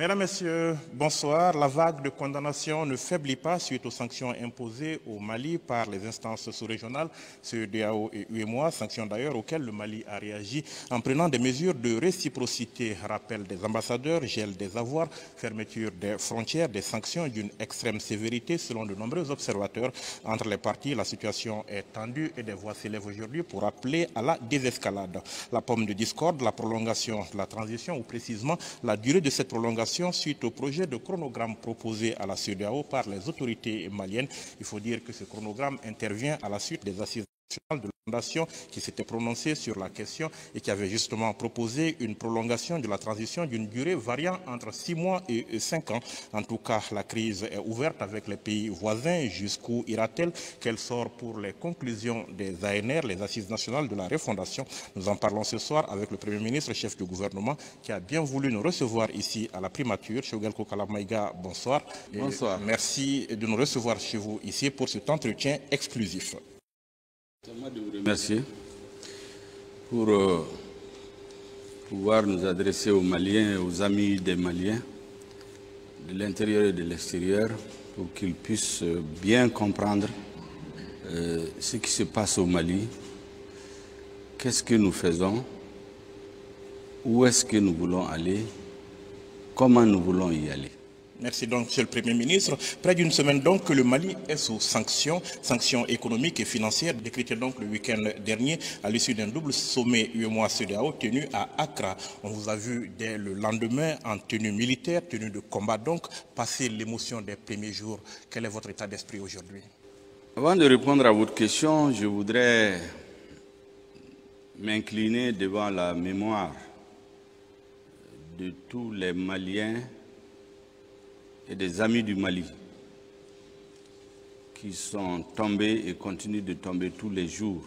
Mesdames, Messieurs, bonsoir. La vague de condamnation ne faiblit pas suite aux sanctions imposées au Mali par les instances sous-régionales, CEDAO et UEMOA, sanctions d'ailleurs auxquelles le Mali a réagi en prenant des mesures de réciprocité, rappel des ambassadeurs, gel des avoirs, fermeture des frontières, des sanctions d'une extrême sévérité selon de nombreux observateurs. Entre les parties, la situation est tendue et des voix s'élèvent aujourd'hui pour appeler à la désescalade. La pomme de discorde, la prolongation de la transition ou précisément la durée de cette prolongation suite au projet de chronogramme proposé à la CEDEAO par les autorités maliennes. Il faut dire que ce chronogramme intervient à la suite des assises de qui s'était prononcée sur la question et qui avait justement proposé une prolongation de la transition d'une durée variant entre 6 mois et 5 ans. En tout cas, la crise est ouverte avec les pays voisins. Jusqu'où ira-t-elle? Quel sort pour les conclusions des ANR, les Assises nationales de la refondation? Nous en parlons ce soir avec le Premier ministre, chef du gouvernement, qui a bien voulu nous recevoir ici à la primature. Shogalko Kalamaïga, bonsoir. Bonsoir. merci de nous recevoir chez vous ici pour cet entretien exclusif. C'est moi de vous remercier pour euh, pouvoir nous adresser aux Maliens et aux amis des Maliens de l'intérieur et de l'extérieur pour qu'ils puissent euh, bien comprendre euh, ce qui se passe au Mali, qu'est-ce que nous faisons, où est-ce que nous voulons aller, comment nous voulons y aller? Merci donc, Monsieur le Premier ministre. Près d'une semaine donc que le Mali est sous sanctions, sanctions économiques et financières, décrétées donc le week-end dernier à l'issue d'un double sommet UEMOA-CEDEAO tenu à Accra. On vous a vu dès le lendemain en tenue militaire, tenue de combat donc, passer l'émotion des premiers jours. Quel est votre état d'esprit aujourd'hui? Avant de répondre à votre question, je voudrais m'incliner devant la mémoire de tous les Maliens et des amis du Mali qui sont tombés et continuent de tomber tous les jours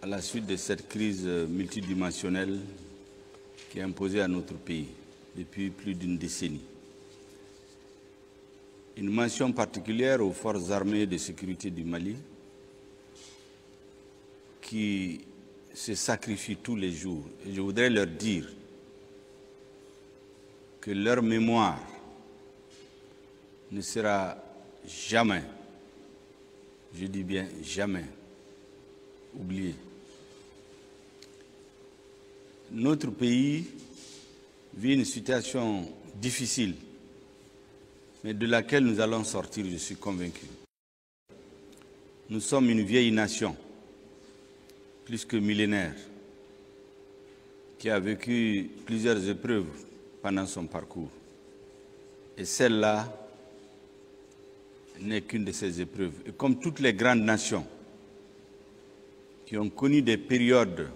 à la suite de cette crise multidimensionnelle qui est imposée à notre pays depuis plus d'une décennie. Une mention particulière aux forces armées de sécurité du Mali qui se sacrifient tous les jours. Et je voudrais leur dire que leur mémoire ne sera jamais, je dis bien jamais, oubliée. Notre pays vit une situation difficile, mais de laquelle nous allons sortir, je suis convaincu. Nous sommes une vieille nation, plus que millénaire, qui a vécu plusieurs épreuves pendant son parcours. Et celle-là n'est qu'une de ces épreuves. Et comme toutes les grandes nations qui ont connu des périodes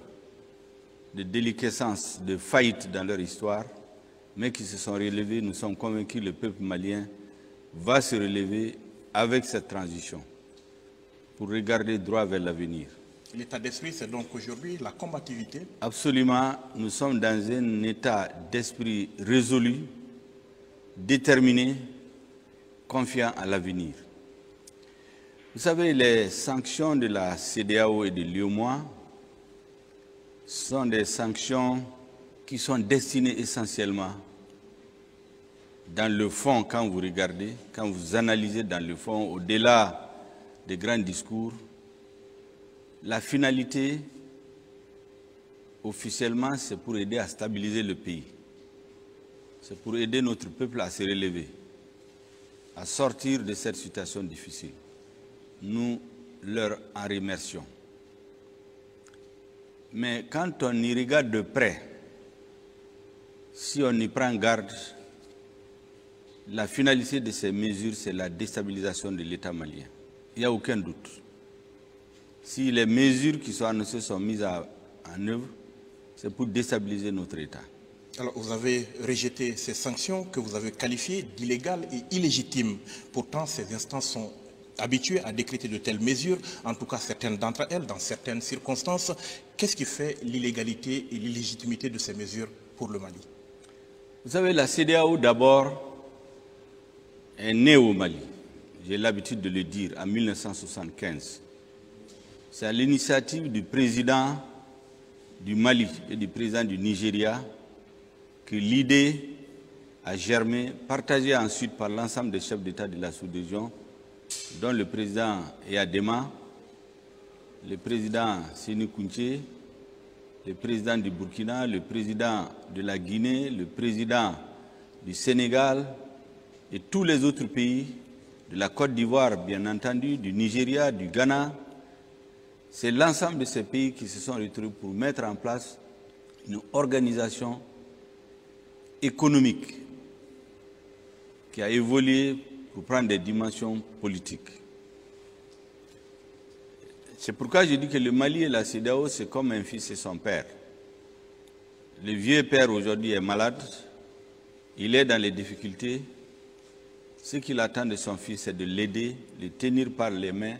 de déliquescence, de faillite dans leur histoire, mais qui se sont relevées, nous sommes convaincus que le peuple malien va se relever avec cette transition pour regarder droit vers l'avenir. L'état d'esprit, c'est donc aujourd'hui la combativité Absolument. Nous sommes dans un état d'esprit résolu, déterminé, confiant à l'avenir. Vous savez, les sanctions de la CDAO et de l'UOMOA sont des sanctions qui sont destinées essentiellement dans le fond, quand vous regardez, quand vous analysez dans le fond, au-delà des grands discours, la finalité, officiellement, c'est pour aider à stabiliser le pays. C'est pour aider notre peuple à se relever, à sortir de cette situation difficile. Nous leur en remercions. Mais quand on y regarde de près, si on y prend garde, la finalité de ces mesures, c'est la déstabilisation de l'État malien. Il n'y a aucun doute si les mesures qui sont annoncées sont mises en œuvre, c'est pour déstabiliser notre État. Alors, vous avez rejeté ces sanctions que vous avez qualifiées d'illégales et illégitimes. Pourtant, ces instances sont habituées à décréter de telles mesures, en tout cas certaines d'entre elles, dans certaines circonstances. Qu'est-ce qui fait l'illégalité et l'illégitimité de ces mesures pour le Mali? Vous savez, la CDAO d'abord est née au Mali. J'ai l'habitude de le dire, en 1975. C'est à l'initiative du président du Mali et du président du Nigeria que l'idée a germé, partagé ensuite par l'ensemble des chefs d'État de la sous-région, dont le président Yadema, le président Séni Kounché, le président du Burkina, le président de la Guinée, le président du Sénégal et tous les autres pays, de la Côte d'Ivoire bien entendu, du Nigeria, du Ghana. C'est l'ensemble de ces pays qui se sont retrouvés pour mettre en place une organisation économique qui a évolué pour prendre des dimensions politiques. C'est pourquoi je dis que le Mali et la CEDEAO, c'est comme un fils et son père. Le vieux père aujourd'hui est malade, il est dans les difficultés. Ce qu'il attend de son fils, c'est de l'aider, le tenir par les mains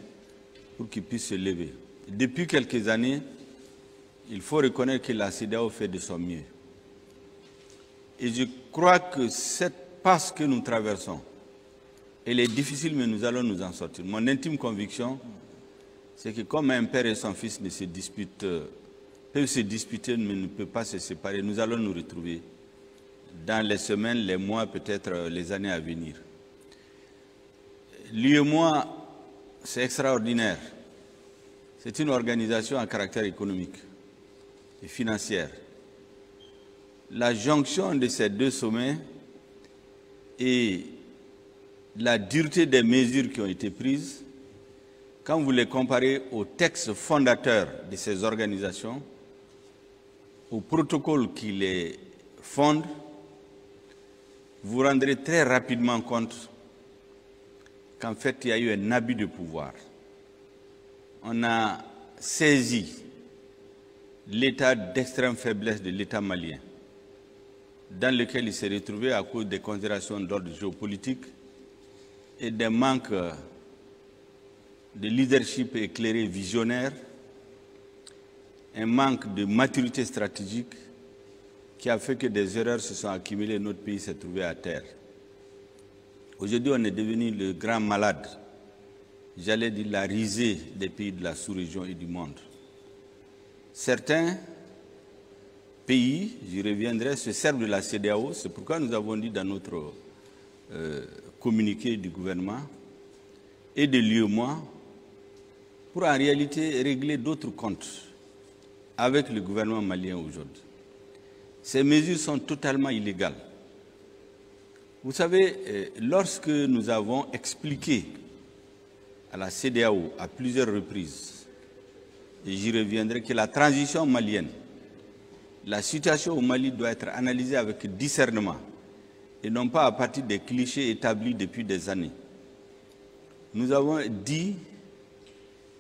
pour qu'il puisse se lever. Depuis quelques années, il faut reconnaître que la CEDEAO fait de son mieux. Et je crois que cette passe que nous traversons, elle est difficile, mais nous allons nous en sortir. Mon intime conviction, c'est que comme un père et son fils ne se disputent, peuvent se disputer, mais ne peuvent pas se séparer, nous allons nous retrouver dans les semaines, les mois, peut-être les années à venir. L'UEMOA, c'est extraordinaire. C'est une organisation à caractère économique et financière. La jonction de ces deux sommets et la dureté des mesures qui ont été prises quand vous les comparez aux textes fondateurs de ces organisations, au protocole qui les fonde, vous vous rendrez très rapidement compte qu'en fait, il y a eu un abus de pouvoir. On a saisi l'état d'extrême faiblesse de l'État malien, dans lequel il s'est retrouvé à cause des considérations d'ordre géopolitique et des manques de leadership éclairé visionnaire, un manque de maturité stratégique qui a fait que des erreurs se sont accumulées et notre pays s'est trouvé à terre. Aujourd'hui, on est devenu le grand malade, j'allais dire la risée des pays de la sous-région et du monde. Certains pays, j'y reviendrai, se servent de la CDAO, c'est pourquoi nous avons dit dans notre euh, communiqué du gouvernement et de l'UEMOA pour en réalité régler d'autres comptes avec le gouvernement malien aujourd'hui. Ces mesures sont totalement illégales. Vous savez, euh, lorsque nous avons expliqué à la CDAO à plusieurs reprises, et j'y reviendrai, que la transition malienne, la situation au Mali doit être analysée avec discernement et non pas à partir des clichés établis depuis des années. Nous avons dit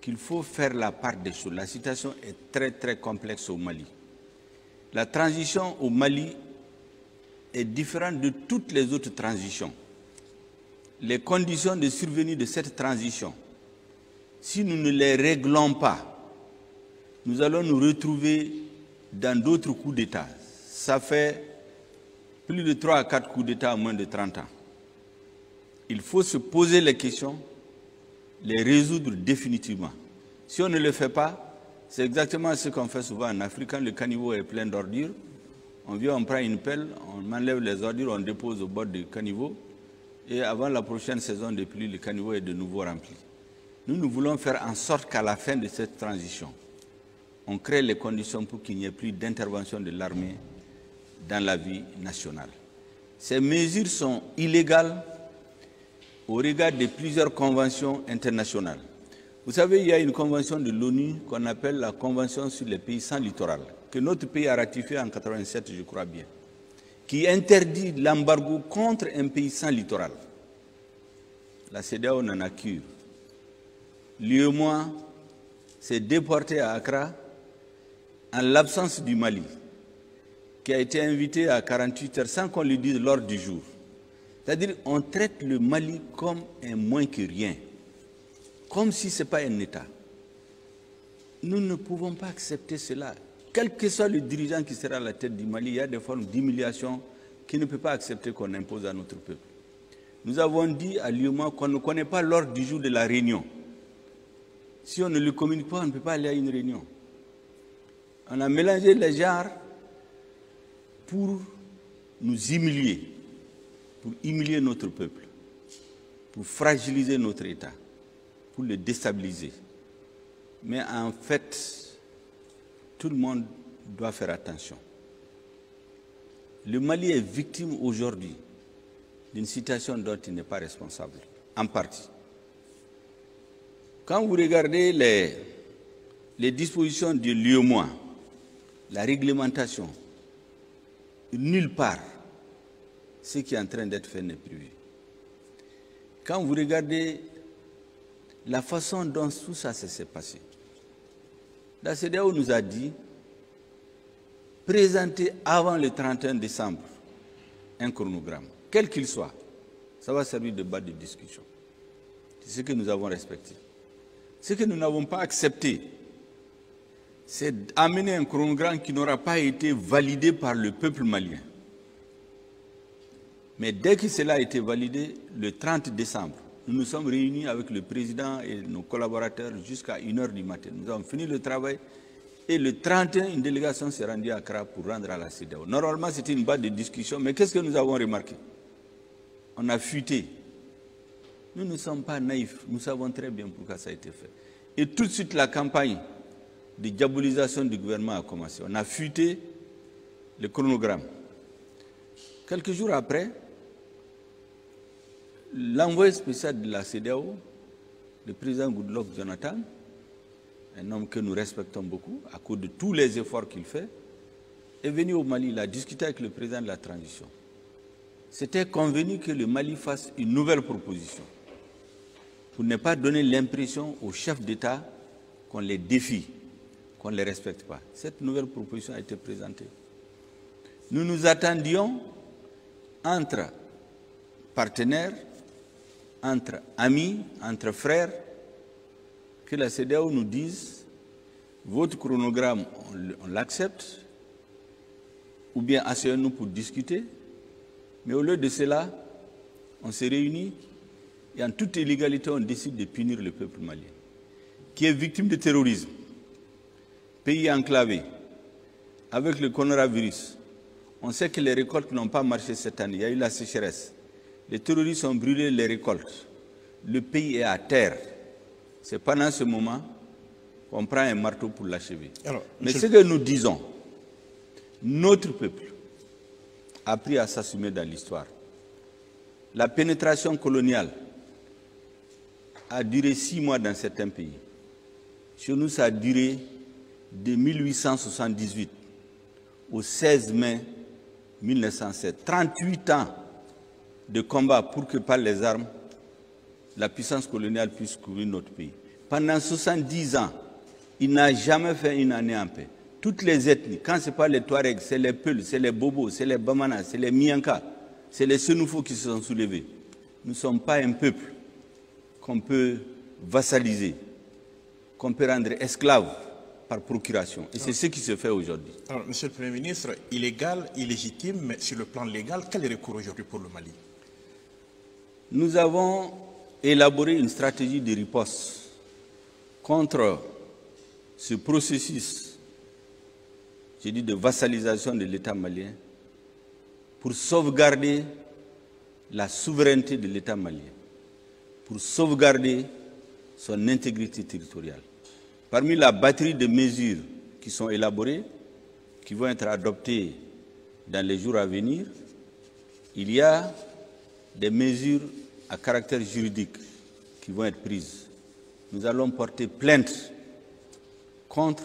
qu'il faut faire la part des choses. La situation est très très complexe au Mali. La transition au Mali est différente de toutes les autres transitions. Les conditions de survenue de cette transition, si nous ne les réglons pas, nous allons nous retrouver dans d'autres coups d'État. Ça fait plus de 3 à 4 coups d'État en moins de 30 ans. Il faut se poser les questions les résoudre définitivement. Si on ne le fait pas, c'est exactement ce qu'on fait souvent en Afrique. Quand le caniveau est plein d'ordures, on vient, on prend une pelle, on enlève les ordures, on dépose au bord du caniveau, et avant la prochaine saison de pluie, le caniveau est de nouveau rempli. Nous, nous voulons faire en sorte qu'à la fin de cette transition, on crée les conditions pour qu'il n'y ait plus d'intervention de l'armée dans la vie nationale. Ces mesures sont illégales au regard de plusieurs conventions internationales. Vous savez, il y a une convention de l'ONU qu'on appelle la Convention sur les pays sans littoral, que notre pays a ratifiée en 87, je crois bien, qui interdit l'embargo contre un pays sans littoral. La CEDEAO n'en a cure. L'UEMOA s'est déporté à Accra en l'absence du Mali, qui a été invité à 48 heures sans qu'on lui dise l'ordre du jour. C'est-à-dire on traite le Mali comme un moins que rien, comme si ce n'est pas un État. Nous ne pouvons pas accepter cela. Quel que soit le dirigeant qui sera à la tête du Mali, il y a des formes d'humiliation qu'il ne peut pas accepter qu'on impose à notre peuple. Nous avons dit à l'UMA qu'on ne connaît pas l'ordre du jour de la réunion. Si on ne le communique pas, on ne peut pas aller à une réunion. On a mélangé les genres pour nous humilier. pour humilier notre peuple, pour fragiliser notre État, pour le déstabiliser. Mais en fait, tout le monde doit faire attention. Le Mali est victime aujourd'hui d'une situation dont il n'est pas responsable, en partie. Quand vous regardez les, dispositions du lieu moins, la réglementation, nulle part ce qui est en train d'être fait n'est prévu. Quand vous regardez la façon dont tout ça s'est passé, la CDAO nous a dit présenter avant le 31 décembre un chronogramme, quel qu'il soit. Ça va servir de base de discussion. C'est ce que nous avons respecté. Ce que nous n'avons pas accepté, c'est d'amener un chronogramme qui n'aura pas été validé par le peuple malien. Mais dès que cela a été validé, le 30 décembre, nous nous sommes réunis avec le président et nos collaborateurs jusqu'à 1h du matin. Nous avons fini le travail et le 31, une délégation s'est rendue à Accra pour rendre à la CEDEAO. Normalement, c'était une base de discussion, mais qu'est-ce que nous avons remarqué? On a fuité. Nous ne sommes pas naïfs, nous savons très bien pourquoi ça a été fait. Et tout de suite, la campagne de diabolisation du gouvernement a commencé. On a fuité le chronogramme. Quelques jours après, l'envoyé spécial de la CDAO, le président Goodluck Jonathan, un homme que nous respectons beaucoup à cause de tous les efforts qu'il fait, est venu au Mali, il a discuté avec le président de la transition. C'était convenu que le Mali fasse une nouvelle proposition pour ne pas donner l'impression aux chefs d'État qu'on les défie, qu'on ne les respecte pas. Cette nouvelle proposition a été présentée. Nous nous attendions entre partenaires, entre amis, entre frères, que la CDAO nous dise votre chronogramme, on l'accepte, ou bien asseyons-nous pour discuter. Mais au lieu de cela, on s'est réunis et en toute illégalité, on décide de punir le peuple malien, qui est victime de terrorisme, pays enclavé, avec le coronavirus. On sait que les récoltes n'ont pas marché cette année, il y a eu la sécheresse. Les terroristes ont brûlé les récoltes. Le pays est à terre. C'est pendant ce moment qu'on prend un marteau pour l'achever. Mais ce que nous disons, notre peuple a appris à s'assumer dans l'histoire. La pénétration coloniale a duré six mois dans certains pays. Chez nous, ça a duré de 1878 au 16 mai 1907. 38 ans de combat pour que par les armes, la puissance coloniale puisse couvrir notre pays. Pendant 70 ans, il n'a jamais fait une année en paix. Toutes les ethnies, quand ce n'est pas les Touaregs, c'est les Peuls, c'est les Bobos, c'est les Bamanas, c'est les Mianka, c'est les Senoufos qui se sont soulevés. Nous ne sommes pas un peuple qu'on peut vassaliser, qu'on peut rendre esclave par procuration. Et c'est ce qui se fait aujourd'hui. Alors, Monsieur le Premier ministre, illégal, illégitime, mais sur le plan légal, quel est le recours aujourd'hui pour le Mali? Nous avons élaboré une stratégie de riposte contre ce processus, j'ai dit, de vassalisation de l'État malien pour sauvegarder la souveraineté de l'État malien, pour sauvegarder son intégrité territoriale. Parmi la batterie de mesures qui sont élaborées, qui vont être adoptées dans les jours à venir, il y a des mesures à caractère juridique qui vont être prises. Nous allons porter plainte contre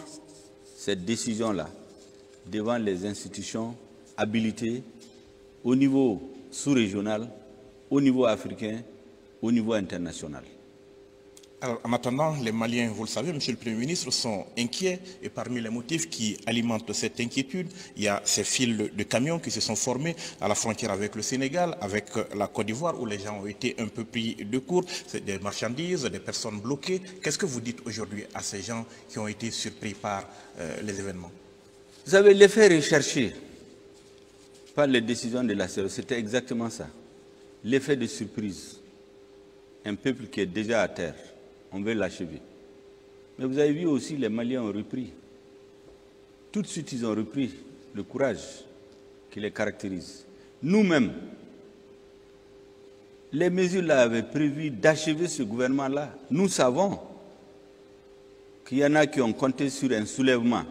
cette décision-là devant les institutions habilitées au niveau sous-régional, au niveau africain, au niveau international. Alors, en attendant, les Maliens, vous le savez, Monsieur le Premier ministre, sont inquiets et parmi les motifs qui alimentent cette inquiétude, il y a ces fils de camions qui se sont formés à la frontière avec le Sénégal, avec la Côte d'Ivoire, où les gens ont été un peu pris de court, c'est des marchandises, des personnes bloquées. Qu'est-ce que vous dites aujourd'hui à ces gens qui ont été surpris par euh, les événements? Vous avez l'effet recherché par les décisions de la CERO, c'était exactement ça. L'effet de surprise. Un peuple qui est déjà à terre on veut l'achever. Mais vous avez vu aussi, les Maliens ont repris. Tout de suite, ils ont repris le courage qui les caractérise. Nous-mêmes, les mesures là avaient prévu d'achever ce gouvernement-là. Nous savons qu'il y en a qui ont compté sur un soulèvement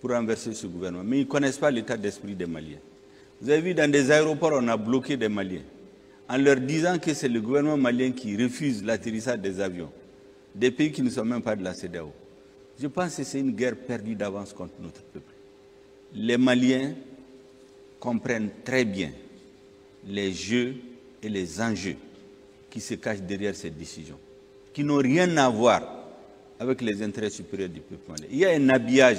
pour renverser ce gouvernement, mais ils ne connaissent pas l'état d'esprit des Maliens. Vous avez vu, dans des aéroports, on a bloqué des Maliens en leur disant que c'est le gouvernement malien qui refuse l'atterrissage des avions, des pays qui ne sont même pas de la CEDEAO. Je pense que c'est une guerre perdue d'avance contre notre peuple. Les Maliens comprennent très bien les jeux et les enjeux qui se cachent derrière cette décision, qui n'ont rien à voir avec les intérêts supérieurs du peuple malien. Il y a un habillage,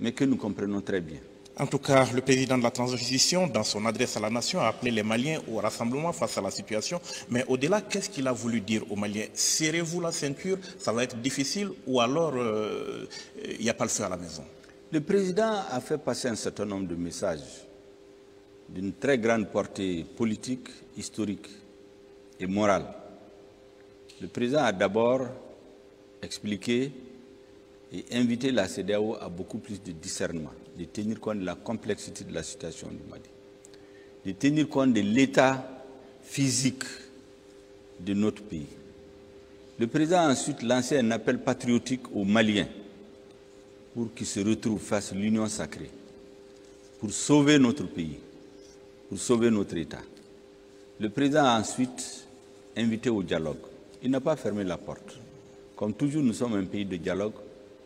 mais que nous comprenons très bien. En tout cas, le président de la transition, dans son adresse à la nation, a appelé les Maliens au rassemblement face à la situation. Mais au-delà, qu'est-ce qu'il a voulu dire aux Maliens? Serrez-vous la ceinture, ça va être difficile, ou alors euh, il n'y a pas le feu à la maison? Le président a fait passer un certain nombre de messages d'une très grande portée politique, historique et morale. Le président a d'abord expliqué et invité la CDAO à beaucoup plus de discernement de tenir compte de la complexité de la situation du Mali, de tenir compte de l'état physique de notre pays. Le président a ensuite lancé un appel patriotique aux Maliens pour qu'ils se retrouvent face à l'union sacrée, pour sauver notre pays, pour sauver notre État. Le président a ensuite invité au dialogue. Il n'a pas fermé la porte. Comme toujours, nous sommes un pays de dialogue,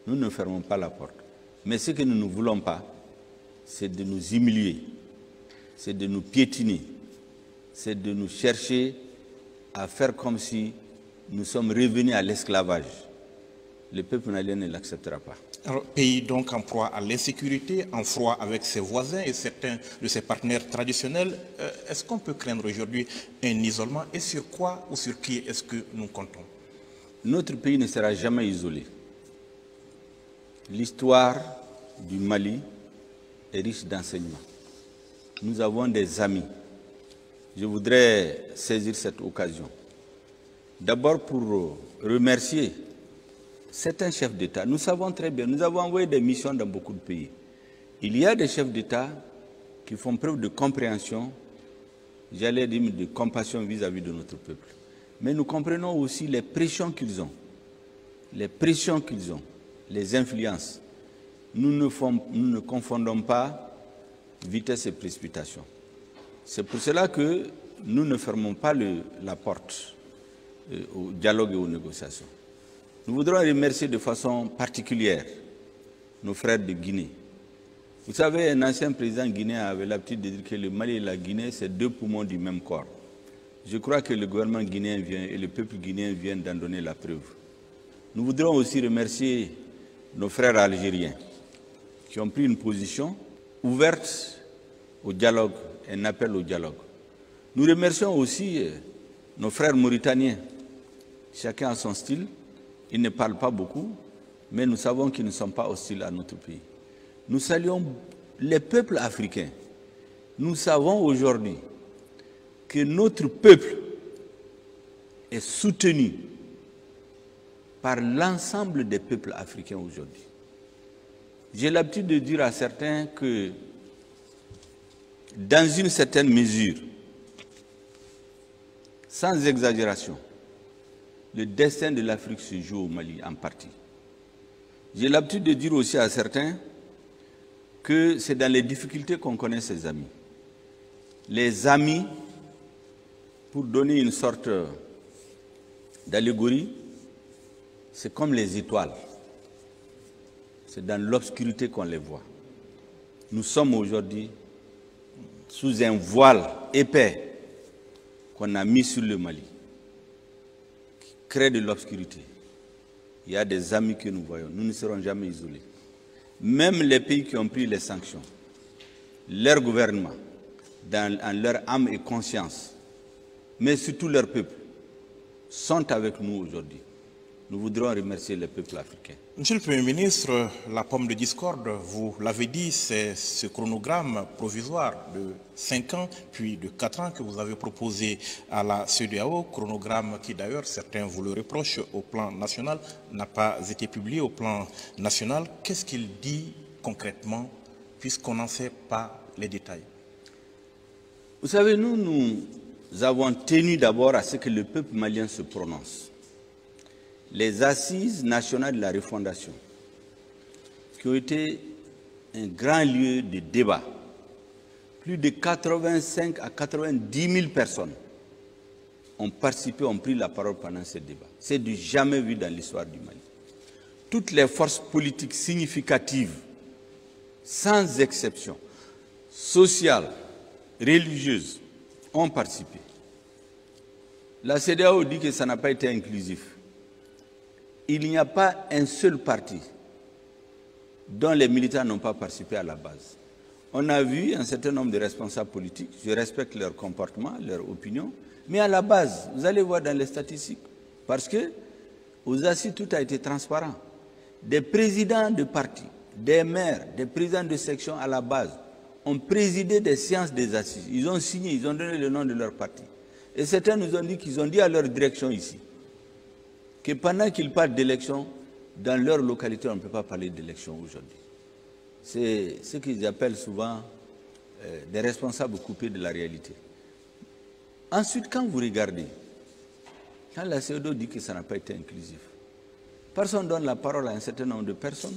nous ne fermons pas la porte. Mais ce que nous ne voulons pas, c'est de nous humilier, c'est de nous piétiner, c'est de nous chercher à faire comme si nous sommes revenus à l'esclavage. Le peuple malien ne l'acceptera pas. Alors, pays donc en proie à l'insécurité, en froid avec ses voisins et certains de ses partenaires traditionnels, euh, est-ce qu'on peut craindre aujourd'hui un isolement et sur quoi ou sur qui est-ce que nous comptons? Notre pays ne sera jamais isolé. L'histoire du Mali est riche d'enseignements. Nous avons des amis. Je voudrais saisir cette occasion. D'abord pour remercier certains chefs d'État. Nous savons très bien, nous avons envoyé des missions dans beaucoup de pays. Il y a des chefs d'État qui font preuve de compréhension, j'allais dire de compassion vis-à-vis -vis de notre peuple. Mais nous comprenons aussi les pressions qu'ils ont, les pressions qu'ils ont les influences. Nous ne, confondons pas vitesse et précipitation. C'est pour cela que nous ne fermons pas la porte euh, au dialogue et aux négociations. Nous voudrons remercier de façon particulière nos frères de Guinée. Vous savez, un ancien président guinéen avait l'habitude de dire que le Mali et la Guinée, c'est deux poumons du même corps. Je crois que le gouvernement guinéen vient et le peuple guinéen vient d'en donner la preuve. Nous voudrons aussi remercier nos frères algériens qui ont pris une position ouverte au dialogue, un appel au dialogue. Nous remercions aussi euh, nos frères mauritaniens. Chacun a son style. Ils ne parlent pas beaucoup, mais nous savons qu'ils ne sont pas hostiles à notre pays. Nous saluons les peuples africains. Nous savons aujourd'hui que notre peuple est soutenu par l'ensemble des peuples africains aujourd'hui. J'ai l'habitude de dire à certains que dans une certaine mesure, sans exagération, le destin de l'Afrique se joue au Mali en partie. J'ai l'habitude de dire aussi à certains que c'est dans les difficultés qu'on connaît ses amis. Les amis, pour donner une sorte d'allégorie, c'est comme les étoiles. C'est dans l'obscurité qu'on les voit. Nous sommes aujourd'hui sous un voile épais qu'on a mis sur le Mali, qui crée de l'obscurité. Il y a des amis que nous voyons. Nous ne serons jamais isolés. Même les pays qui ont pris les sanctions, leur gouvernement, dans, en leur âme et conscience, mais surtout leur peuple, sont avec nous aujourd'hui. Nous voudrons remercier le peuple africain. Monsieur le Premier ministre, la pomme de discorde, vous l'avez dit, c'est ce chronogramme provisoire de 5 ans, puis de 4 ans que vous avez proposé à la CEDEAO, chronogramme qui d'ailleurs, certains vous le reprochent au plan national, n'a pas été publié au plan national. Qu'est-ce qu'il dit concrètement, puisqu'on n'en sait pas les détails? Vous savez, nous, nous avons tenu d'abord à ce que le peuple malien se prononce. Les assises nationales de la refondation, qui ont été un grand lieu de débat, plus de 85 à 90 000 personnes ont participé, ont pris la parole pendant ce débat. C'est du jamais vu dans l'histoire du Mali. Toutes les forces politiques significatives, sans exception, sociales, religieuses, ont participé. La CDAO dit que ça n'a pas été inclusif. Il n'y a pas un seul parti dont les militaires n'ont pas participé à la base. On a vu un certain nombre de responsables politiques, je respecte leur comportement, leur opinion, mais à la base, vous allez voir dans les statistiques, parce que aux assises, tout a été transparent. Des présidents de partis, des maires, des présidents de section à la base ont présidé des séances des assises. Ils ont signé, ils ont donné le nom de leur parti. Et certains nous ont dit qu'ils ont dit à leur direction ici que pendant qu'ils parlent d'élection, dans leur localité, on ne peut pas parler d'élection aujourd'hui. C'est ce qu'ils appellent souvent euh, des responsables coupés de la réalité. Ensuite, quand vous regardez, quand la CEDO dit que ça n'a pas été inclusif, personne donne la parole à un certain nombre de personnes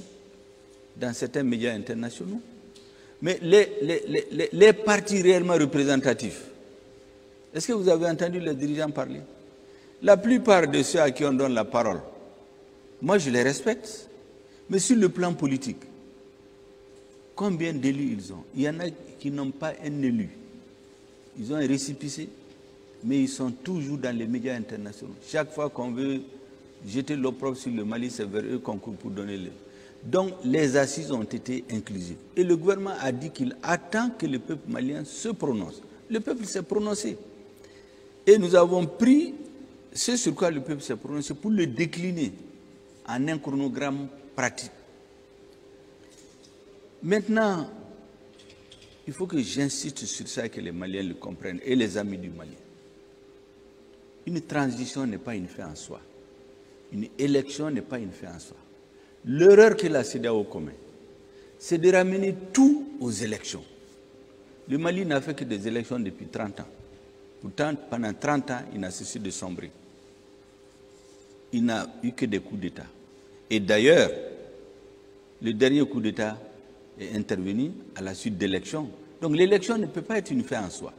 dans certains médias internationaux. Mais les, partis réellement représentatifs, est-ce que vous avez entendu les dirigeants parler? La plupart de ceux à qui on donne la parole, moi je les respecte, mais sur le plan politique, combien d'élus ils ont? Il y en a qui n'ont pas un élu. Ils ont un récipicé, mais ils sont toujours dans les médias internationaux. Chaque fois qu'on veut jeter l'opprobre sur le Mali, c'est vers eux qu'on court pour donner le. Donc les assises ont été inclusives. Et le gouvernement a dit qu'il attend que le peuple malien se prononce. Le peuple s'est prononcé. Et nous avons pris ce sur quoi le peuple s'est prononcé pour le décliner en un chronogramme pratique. Maintenant, il faut que j'insiste sur ça et que les Maliens le comprennent et les amis du Mali. Une transition n'est pas une fin en soi. Une élection n'est pas une fin en soi. L'erreur que la CEDEAO commet, c'est de ramener tout aux élections. Le Mali n'a fait que des élections depuis 30 ans. Pourtant, pendant 30 ans, il n'a cessé de sombrer. Il n'a eu que des coups d'État. Et d'ailleurs, le dernier coup d'État est intervenu à la suite d'élections. Donc l'élection ne peut pas être une fin en soi.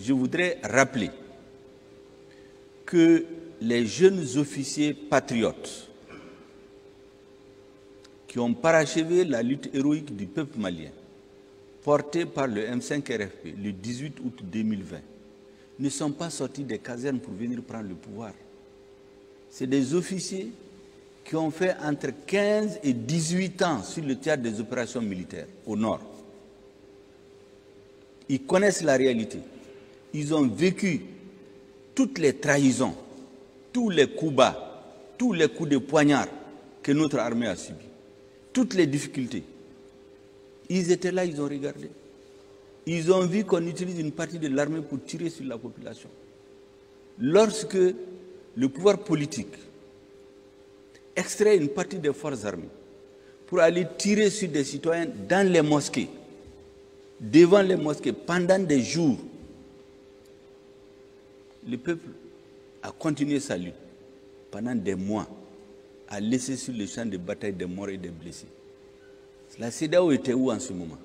Je voudrais rappeler que les jeunes officiers patriotes qui ont parachevé la lutte héroïque du peuple malien, portée par le M5 RFP le 18 août 2020, ne sont pas sortis des casernes pour venir prendre le pouvoir. C'est des officiers qui ont fait entre 15 et 18 ans sur le théâtre des opérations militaires au nord. Ils connaissent la réalité. Ils ont vécu toutes les trahisons, tous les coups bas, tous les coups de poignard que notre armée a subis, toutes les difficultés. Ils étaient là, ils ont regardé. Ils ont vu qu'on utilise une partie de l'armée pour tirer sur la population. Lorsque le pouvoir politique extrait une partie des forces armées pour aller tirer sur des citoyens dans les mosquées, devant les mosquées, pendant des jours, le peuple a continué sa lutte pendant des mois, a laissé sur le champ de bataille des morts et des blessés. La CEDAO était où en ce moment?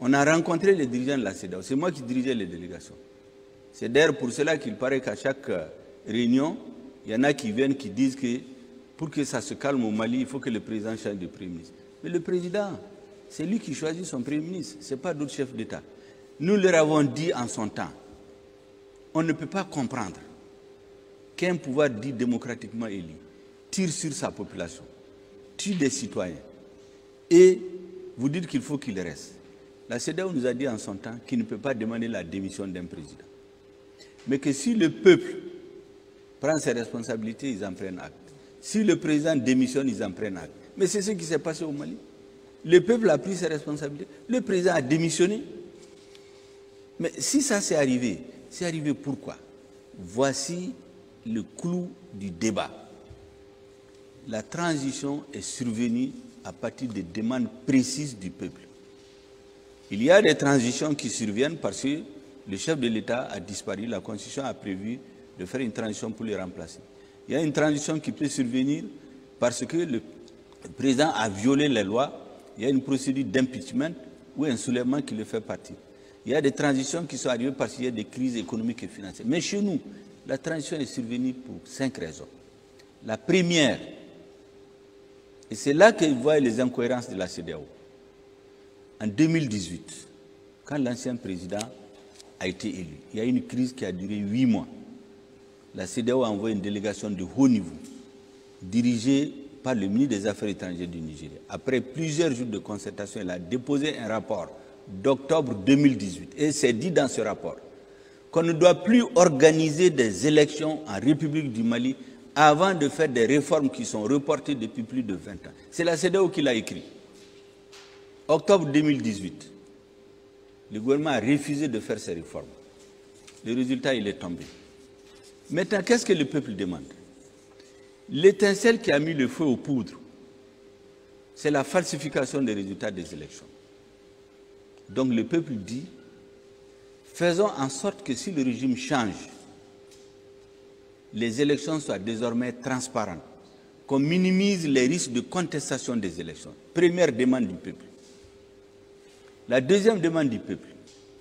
On a rencontré les dirigeants de la CEDAO. C'est moi qui dirigeais les délégations. C'est d'ailleurs pour cela qu'il paraît qu'à chaque euh, réunion, il y en a qui viennent qui disent que pour que ça se calme au Mali, il faut que le président change de Premier ministre. Mais le président, c'est lui qui choisit son Premier ministre, ce n'est pas d'autres chefs d'État. Nous leur avons dit en son temps, on ne peut pas comprendre qu'un pouvoir dit démocratiquement élu tire sur sa population, tue des citoyens, et vous dites qu'il faut qu'il reste. La CEDEAO nous a dit en son temps qu'il ne peut pas demander la démission d'un président. Mais que si le peuple prend ses responsabilités, ils en prennent acte. Si le président démissionne, ils en prennent acte. Mais c'est ce qui s'est passé au Mali. Le peuple a pris ses responsabilités. Le président a démissionné. Mais si ça s'est arrivé, c'est arrivé pourquoi? Voici le clou du débat. La transition est survenue à partir des demandes précises du peuple. Il y a des transitions qui surviennent parce que Le chef de l'État a disparu, la Constitution a prévu de faire une transition pour le remplacer. Il y a une transition qui peut survenir parce que le président a violé les lois, il y a une procédure d'impeachment ou un soulèvement qui le fait partir. Il y a des transitions qui sont arrivées parce qu'il y a des crises économiques et financières. Mais chez nous, la transition est survenue pour cinq raisons. La première, et c'est là que voit les incohérences de la CDAO. En 2018, quand l'ancien président a été élu, il y a eu une crise qui a duré huit mois. La CDAO a envoyé une délégation de haut niveau, dirigée par le ministre des Affaires étrangères du Nigeria. Après plusieurs jours de concertation, elle a déposé un rapport d'octobre 2018. Et c'est dit dans ce rapport qu'on ne doit plus organiser des élections en République du Mali avant de faire des réformes qui sont reportées depuis plus de 20 ans. C'est la CDAO qui l'a écrit. Octobre 2018, le gouvernement a refusé de faire ces réformes. Le résultat, il est tombé. Maintenant, qu'est-ce que le peuple demande? L'étincelle qui a mis le feu aux poudres, c'est la falsification des résultats des élections. Donc le peuple dit, faisons en sorte que si le régime change, les élections soient désormais transparentes, qu'on minimise les risques de contestation des élections. Première demande du peuple. La deuxième demande du peuple.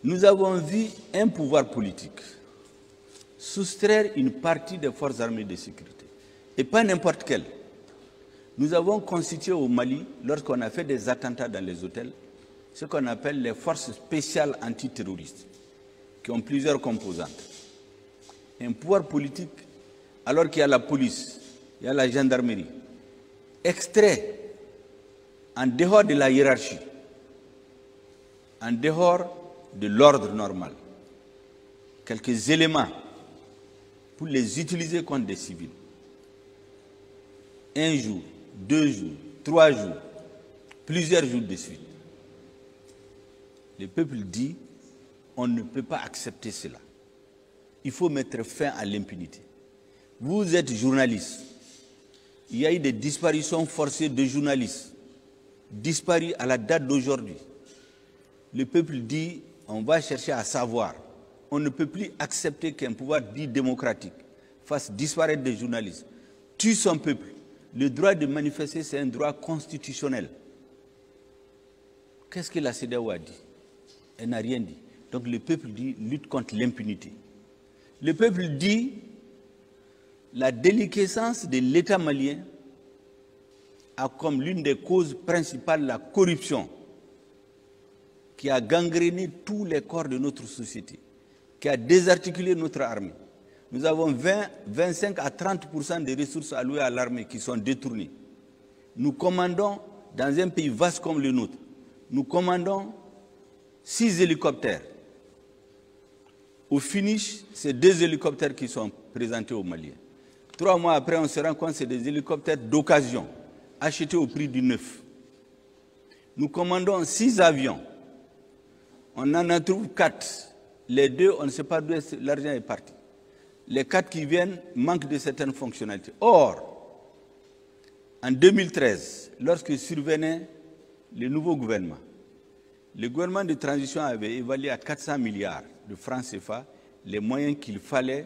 Nous avons vu un pouvoir politique soustraire une partie des forces armées de sécurité, et pas n'importe quelle. Nous avons constitué au Mali, lorsqu'on a fait des attentats dans les hôtels, ce qu'on appelle les forces spéciales antiterroristes, qui ont plusieurs composantes. Un pouvoir politique alors qu'il y a la police, il y a la gendarmerie, extrait en dehors de la hiérarchie, en dehors de l'ordre normal, quelques éléments pour les utiliser contre des civils. Un jour, deux jours, trois jours, plusieurs jours de suite. Le peuple dit, on ne peut pas accepter cela. Il faut mettre fin à l'impunité. Vous êtes journaliste. Il y a eu des disparitions forcées de journalistes, disparus à la date d'aujourd'hui. Le peuple dit, on va chercher à savoir. On ne peut plus accepter qu'un pouvoir dit démocratique fasse disparaître des journalistes, tue son peuple. Le droit de manifester, c'est un droit constitutionnel. Qu'est-ce que la CEDEAO a dit? Elle n'a rien dit. Donc le peuple dit lutte contre l'impunité. Le peuple dit la déliquescence de l'État malien a comme l'une des causes principales la corruption qui a gangréné tous les corps de notre société, qui a désarticulé notre armée. Nous avons 20, 25 à 30% des ressources allouées à l'armée qui sont détournées. Nous commandons, dans un pays vaste comme le nôtre, nous commandons six hélicoptères. Au finish, c'est deux hélicoptères qui sont présentés aux Maliens. Trois mois après, on se rend compte que c'est des hélicoptères d'occasion, achetés au prix du neuf. Nous commandons six avions. On en a trouvé quatre. Les deux, on ne sait pas d'où l'argent est parti. Les quatre qui viennent manquent de certaines fonctionnalités. Or, en 2013, lorsque survenait le nouveau gouvernement, le gouvernement de transition avait évalué à 400 milliards de francs CFA les moyens qu'il fallait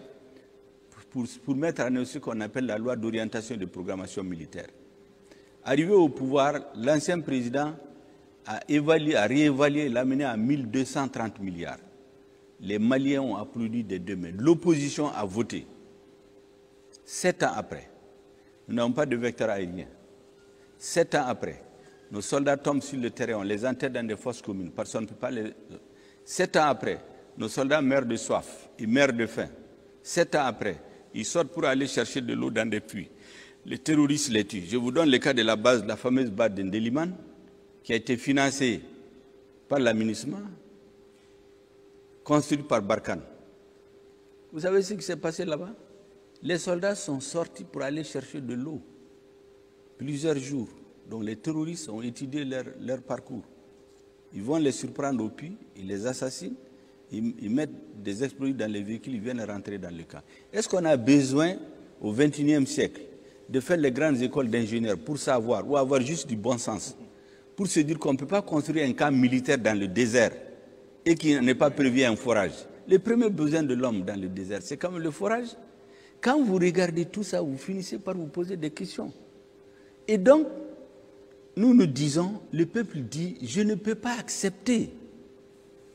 pour, mettre en œuvre ce qu'on appelle la loi d'orientation de programmation militaire. Arrivé au pouvoir, l'ancien président a, évalué, a réévalué, l'a mené à 1230 milliards. Les Maliens ont applaudi des deux mains. L'opposition a voté. Sept ans après, nous n'avons pas de vecteur aérien. Sept ans après, nos soldats tombent sur le terrain, on les enterre dans des fosses communes. Personne ne peut pas les. Sept ans après, nos soldats meurent de soif, ils meurent de faim. Sept ans après, ils sortent pour aller chercher de l'eau dans des puits. Les terroristes les tuent. Je vous donne le cas de la base, la fameuse base d'Endeliman, qui a été financée par l'aménagement, construite par Barkhane. Vous savez ce qui s'est passé là-bas? Les soldats sont sortis pour aller chercher de l'eau. Plusieurs jours. Donc les terroristes ont étudié leur, parcours. Ils vont les surprendre au puits, ils les assassinent ils, mettent des explosifs dans les véhicules, ils viennent rentrer dans le camp. Est-ce qu'on a besoin, au XXIe siècle, de faire les grandes écoles d'ingénieurs pour savoir, ou avoir juste du bon sens, pour se dire qu'on ne peut pas construire un camp militaire dans le désert et qu'il n'est pas prévu un forage Les premiers besoins de l'homme dans le désert, c'est comme le forage. Quand vous regardez tout ça, vous finissez par vous poser des questions. Et donc, nous nous disons, le peuple dit, je ne peux pas accepter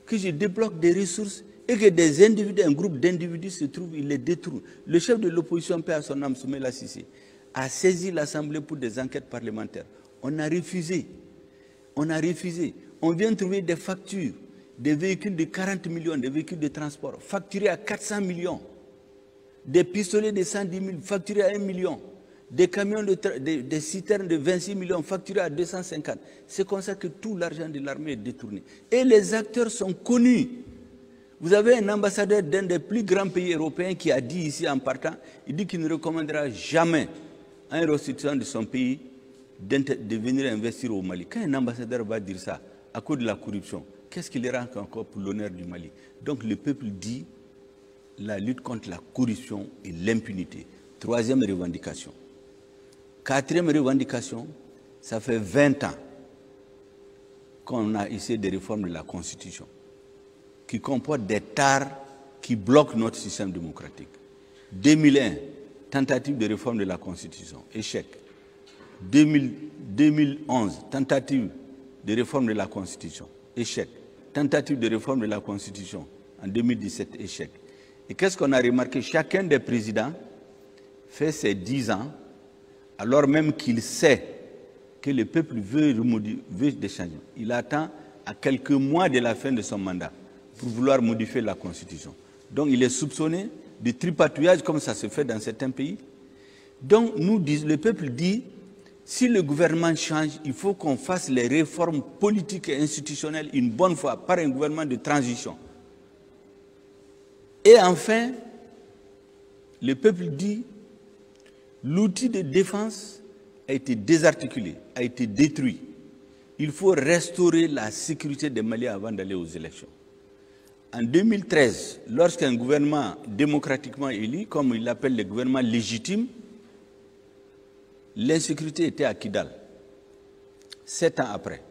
que je débloque des ressources et que des individus, un groupe d'individus se trouvent, il les détruit. Le chef de l'opposition, Père son âme, Sissi, a saisi l'Assemblée pour des enquêtes parlementaires. On a refusé. On a refusé. On vient trouver des factures, des véhicules de 40 millions, des véhicules de transport, facturés à 400 millions, des pistolets de 110 000, facturés à 1 million, des camions, de citernes de 26 millions, facturés à 250. C'est comme ça que tout l'argent de l'armée est détourné. Et les acteurs sont connus. Vous avez un ambassadeur d'un des plus grands pays européens qui a dit ici en partant, il dit qu'il ne recommandera jamais à un ressortissant de son pays de venir investir au Mali. Quand un ambassadeur va dire ça à cause de la corruption, qu'est-ce qu'il rend encore pour l'honneur du Mali? Donc le peuple dit la lutte contre la corruption et l'impunité. Troisième revendication. Quatrième revendication, ça fait 20 ans qu'on a essayé des réformes de la Constitution qui comportent des tares qui bloquent notre système démocratique. 2001, tentative de réforme de la Constitution, échec. 2000, 2011, tentative de réforme de la Constitution, échec. Tentative de réforme de la Constitution en 2017, échec. Et qu'est-ce qu'on a remarqué? Chacun des présidents fait ses 10 ans, alors même qu'il sait que le peuple veut, veut des changements. Il attend à quelques mois de la fin de son mandat pour vouloir modifier la Constitution. Donc il est soupçonné de tripatouillage comme ça se fait dans certains pays. Donc nous, le peuple dit, si le gouvernement change, il faut qu'on fasse les réformes politiques et institutionnelles une bonne fois par un gouvernement de transition. Et enfin, le peuple dit, l'outil de défense a été désarticulé, a été détruit. Il faut restaurer la sécurité des Maliens avant d'aller aux élections. En 2013, lorsqu'un gouvernement démocratiquement élu, comme il l'appelle le gouvernement légitime, l'insécurité était à Kidal, sept ans après.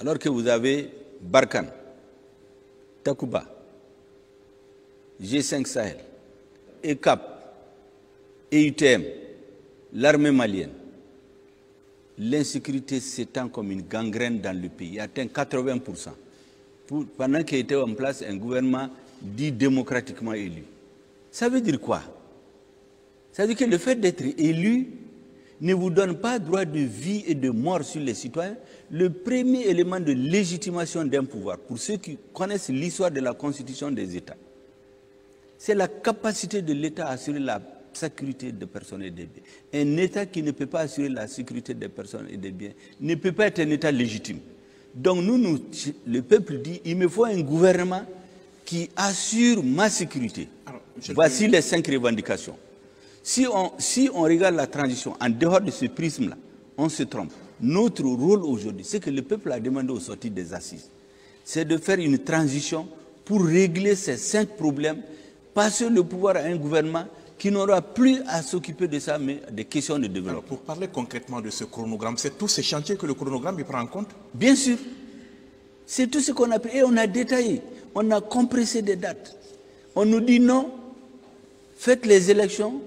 Alors que vous avez Barkhane, Takuba, G5 Sahel, ECAP, EUTM, l'armée malienne, l'insécurité s'étend comme une gangrène dans le pays, atteint 80% pendant qu'il était en place un gouvernement dit démocratiquement élu. Ça veut dire quoi? Ça veut dire que le fait d'être élu ne vous donne pas droit de vie et de mort sur les citoyens. Le premier élément de légitimation d'un pouvoir, pour ceux qui connaissent l'histoire de la constitution des États, c'est la capacité de l'État à assurer la sécurité des personnes et des biens. Un État qui ne peut pas assurer la sécurité des personnes et des biens ne peut pas être un État légitime. Donc nous, nous, le peuple dit, il me faut un gouvernement qui assure ma sécurité. Alors, Voici les cinq revendications. Si on, si on regarde la transition en dehors de ce prisme-là, on se trompe. Notre rôle aujourd'hui, c'est que le peuple a demandé au sortir des assises, c'est de faire une transition pour régler ces cinq problèmes, passer le pouvoir à un gouvernement qui n'aura plus à s'occuper de ça, mais des questions de développement. Alors, pour parler concrètement de ce chronogramme, c'est tous ces chantiers que le chronogramme prend en compte? Bien sûr. C'est tout ce qu'on a pris et on a détaillé. On a compressé des dates. On nous dit non, faites les élections.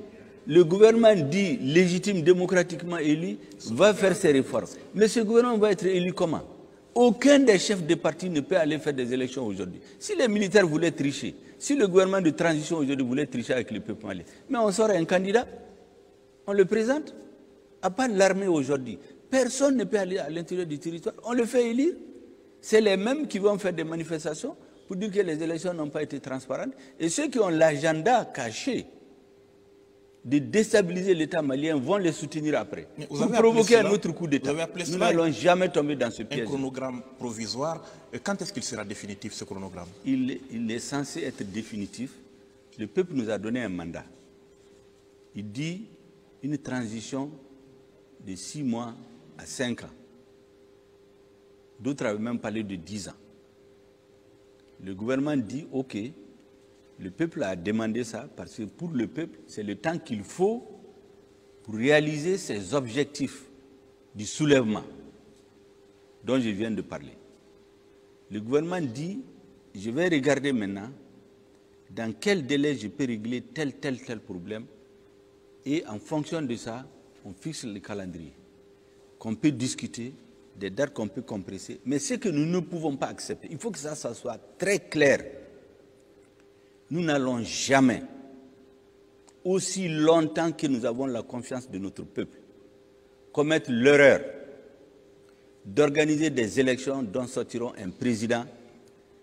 Le gouvernement dit légitime, démocratiquement élu, va faire ses réformes. Mais ce gouvernement va être élu comment? Aucun des chefs de parti ne peut aller faire des élections aujourd'hui. Si les militaires voulaient tricher, si le gouvernement de transition aujourd'hui voulait tricher avec le peuple malien, mais on sort un candidat, on le présente, à part l'armée aujourd'hui, personne ne peut aller à l'intérieur du territoire, on le fait élire. C'est les mêmes qui vont faire des manifestations pour dire que les élections n'ont pas été transparentes. Et ceux qui ont l'agenda caché de déstabiliser l'État malien vont les soutenir après. Vous pour provoquer un autre coup d'État. Nous n'allons jamais tomber dans ce piège. Un chronogramme provisoire. Quand est-ce qu'il sera définitif, ce chronogramme? Il, il, est censé être définitif. Le peuple nous a donné un mandat. Il dit une transition de six mois à cinq ans. D'autres avaient même parlé de dix ans. Le gouvernement dit, OK, le peuple a demandé ça parce que pour le peuple, c'est le temps qu'il faut pour réaliser ses objectifs du soulèvement dont je viens de parler. Le gouvernement dit, je vais regarder maintenant dans quel délai je peux régler tel, tel, tel problème. Et en fonction de ça, on fixe le calendrier, qu'on peut discuter, des dates qu'on peut compresser. Mais ce que nous ne pouvons pas accepter, il faut que ça, ça soit très clair. Nous n'allons jamais, aussi longtemps que nous avons la confiance de notre peuple, commettre l'erreur d'organiser des élections dont sortiront un président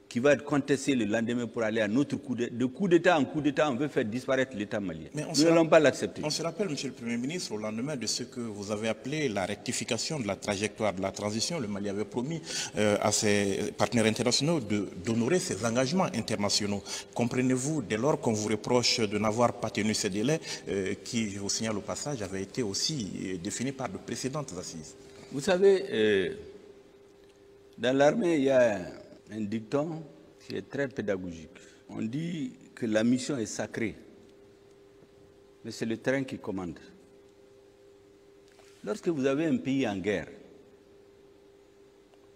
qui va être contesté le lendemain pour aller à notre coup d'État. De coup d'État en coup d'État, on veut faire disparaître l'État malien. Mais Nous n'allons pas l'accepter. On se rappelle, Monsieur le Premier ministre, au lendemain de ce que vous avez appelé la rectification de la trajectoire de la transition, le Mali avait promis euh, à ses partenaires internationaux d'honorer ses engagements internationaux. Comprenez-vous, dès lors qu'on vous reproche de n'avoir pas tenu ces délais, euh, qui, je vous signale au passage, avaient été aussi euh, définis par de précédentes assises? Vous savez, dans l'armée, il y a un dicton qui est très pédagogique. On dit que la mission est sacrée, mais c'est le terrain qui commande. Lorsque vous avez un pays en guerre,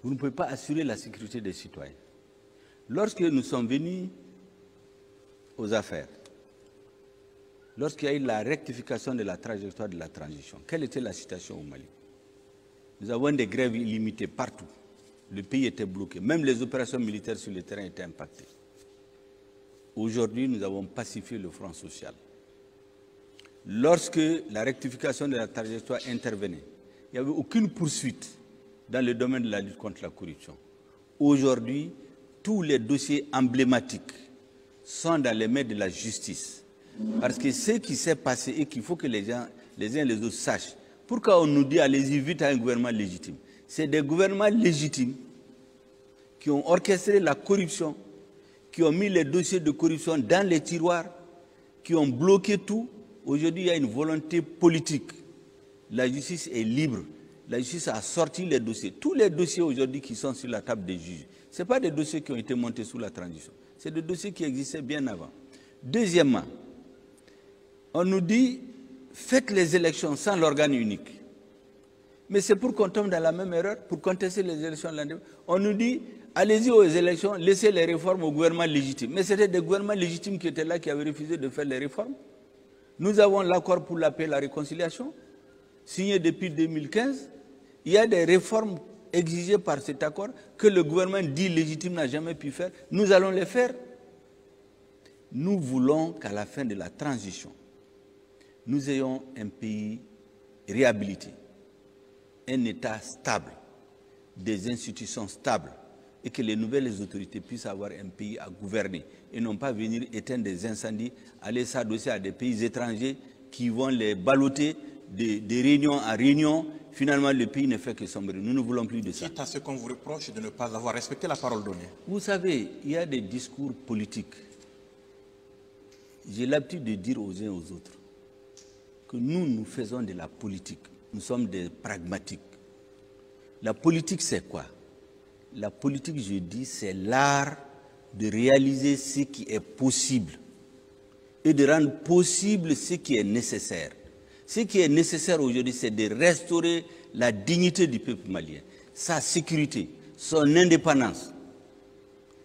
vous ne pouvez pas assurer la sécurité des citoyens. Lorsque nous sommes venus aux affaires, lorsqu'il y a eu la rectification de la trajectoire de la transition, quelle était la situation au Mali? Nous avons des grèves illimitées partout le pays était bloqué. Même les opérations militaires sur le terrain étaient impactées. Aujourd'hui, nous avons pacifié le front social. Lorsque la rectification de la trajectoire intervenait, il n'y avait aucune poursuite dans le domaine de la lutte contre la corruption. Aujourd'hui, tous les dossiers emblématiques sont dans les mains de la justice. Parce que ce qui s'est passé et qu'il faut que les gens, les uns et les autres sachent, pourquoi on nous dit allez-y vite à un gouvernement légitime? C'est des gouvernements légitimes qui ont orchestré la corruption, qui ont mis les dossiers de corruption dans les tiroirs, qui ont bloqué tout. Aujourd'hui, il y a une volonté politique. La justice est libre. La justice a sorti les dossiers. Tous les dossiers aujourd'hui qui sont sur la table des juges, ce pas des dossiers qui ont été montés sous la transition. C'est des dossiers qui existaient bien avant. Deuxièmement, on nous dit, faites les élections sans l'organe unique. Mais c'est pour qu'on tombe dans la même erreur, pour contester les élections On nous dit, allez-y aux élections, laissez les réformes au gouvernement légitime. Mais c'était des gouvernements légitimes qui étaient là, qui avaient refusé de faire les réformes. Nous avons l'accord pour la paix et la réconciliation, signé depuis 2015. Il y a des réformes exigées par cet accord que le gouvernement dit légitime n'a jamais pu faire. Nous allons les faire. Nous voulons qu'à la fin de la transition, nous ayons un pays réhabilité un État stable, des institutions stables et que les nouvelles autorités puissent avoir un pays à gouverner et non pas venir éteindre des incendies, aller s'adosser à des pays étrangers qui vont les balloter de, réunion en réunion. Finalement, le pays ne fait que sombrer. Nous ne voulons plus de ça. C'est à ce qu'on vous reproche de ne pas avoir respecté la parole donnée? Vous savez, il y a des discours politiques. J'ai l'habitude de dire aux uns et aux autres que nous, nous faisons de la politique nous sommes des pragmatiques. La politique, c'est quoi? La politique, je dis, c'est l'art de réaliser ce qui est possible et de rendre possible ce qui est nécessaire. Ce qui est nécessaire aujourd'hui, c'est de restaurer la dignité du peuple malien, sa sécurité, son indépendance.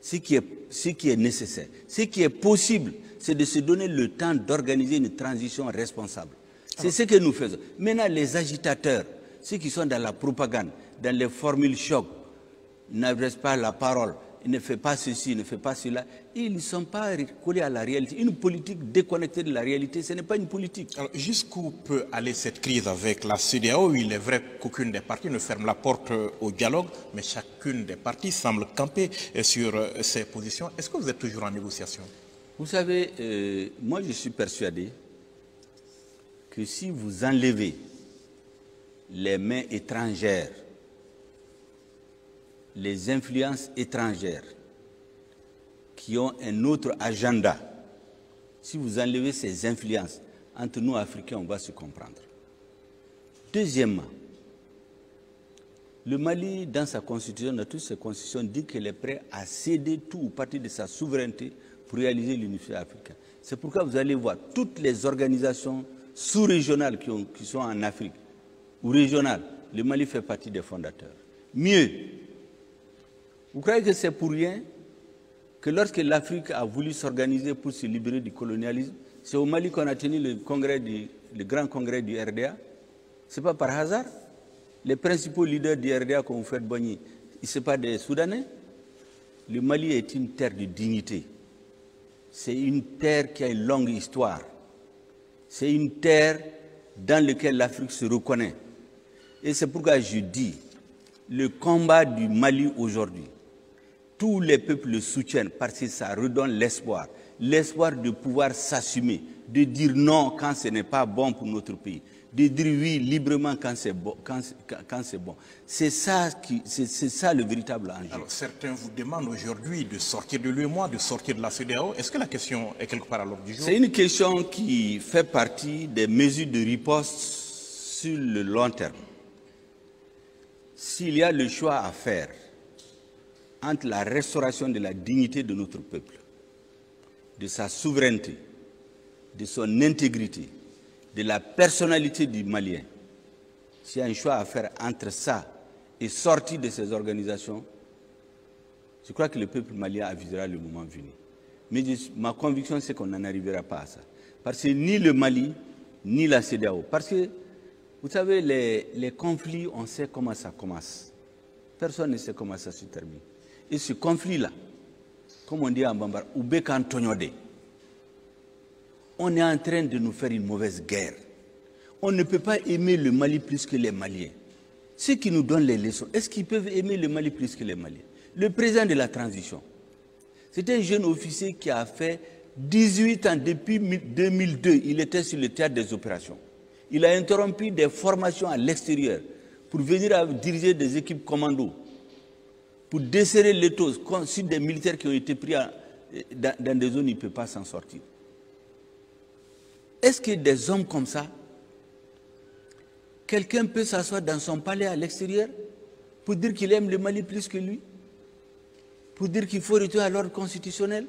Ce qui est, nécessaire. Ce qui est possible, c'est de se donner le temps d'organiser une transition responsable. C'est ce que nous faisons. Maintenant, les agitateurs, ceux qui sont dans la propagande, dans les formules choc, n'adressent pas la parole, ils ne font pas ceci, ils ne font pas cela, ils ne sont pas collés à la réalité. Une politique déconnectée de la réalité, ce n'est pas une politique. jusqu'où peut aller cette crise avec la CDAO Il est vrai qu'aucune des parties ne ferme la porte au dialogue, mais chacune des parties semble camper sur ses positions. Est-ce que vous êtes toujours en négociation? Vous savez, euh, moi je suis persuadé que si vous enlevez les mains étrangères, les influences étrangères qui ont un autre agenda, si vous enlevez ces influences, entre nous Africains, on va se comprendre. Deuxièmement, le Mali, dans sa constitution, dans toutes ses constitutions, dit qu'il est prêt à céder tout ou partie de sa souveraineté pour réaliser l'unité africaine. C'est pourquoi vous allez voir toutes les organisations sous-régionales qui, sont en Afrique, ou régionales, le Mali fait partie des fondateurs. Mieux, vous croyez que c'est pour rien que lorsque l'Afrique a voulu s'organiser pour se libérer du colonialisme, c'est au Mali qu'on a tenu le, grand congrès du RDA. Ce n'est pas par hasard? Les principaux leaders du RDA, comme vous faites Bogny, ce n'est pas des Soudanais? Le Mali est une terre de dignité. C'est une terre qui a une longue histoire. C'est une terre dans laquelle l'Afrique se reconnaît. Et c'est pourquoi je dis, le combat du Mali aujourd'hui, tous les peuples le soutiennent parce que ça redonne l'espoir. L'espoir de pouvoir s'assumer, de dire non quand ce n'est pas bon pour notre pays, de dire oui librement quand c'est bon. Quand, quand c'est bon. C'est ça, qui, c'est, ça le véritable enjeu. Alors certains vous demandent aujourd'hui de sortir de l'UEMOA, de sortir de la CEDEAO. Est-ce que la question est quelque part à l'ordre du jour? C'est une question qui fait partie des mesures de riposte sur le long terme. S'il y a le choix à faire entre la restauration de la dignité de notre peuple, de sa souveraineté, de son intégrité, de la personnalité du Malien, s'il y a un choix à faire entre ça et sortir de ces organisations, je crois que le peuple malien avisera le moment venu. Mais ma conviction, c'est qu'on n'en arrivera pas à ça. Parce que ni le Mali, ni la CEDEAO. Parce que, vous savez, les, conflits, on sait comment ça commence. Personne ne sait comment ça se termine. Et ce conflit-là, comme on dit en bambara, on est en train de nous faire une mauvaise guerre. On ne peut pas aimer le Mali plus que les Maliens. Ceux qui nous donnent les leçons, est-ce qu'ils peuvent aimer le Mali plus que les Maliens? Le président de la transition, c'est un jeune officier qui a fait 18 ans depuis 2002. Il était sur le théâtre des opérations. Il a interrompu des formations à l'extérieur pour venir diriger des équipes commando, pour desserrer les taux sur des militaires qui ont été pris dans, des zones où il ne peut pas s'en sortir. Est-ce que des hommes comme ça, quelqu'un peut s'asseoir dans son palais à l'extérieur pour dire qu'il aime le Mali plus que lui? Pour dire qu'il faut retourner à l'ordre constitutionnel?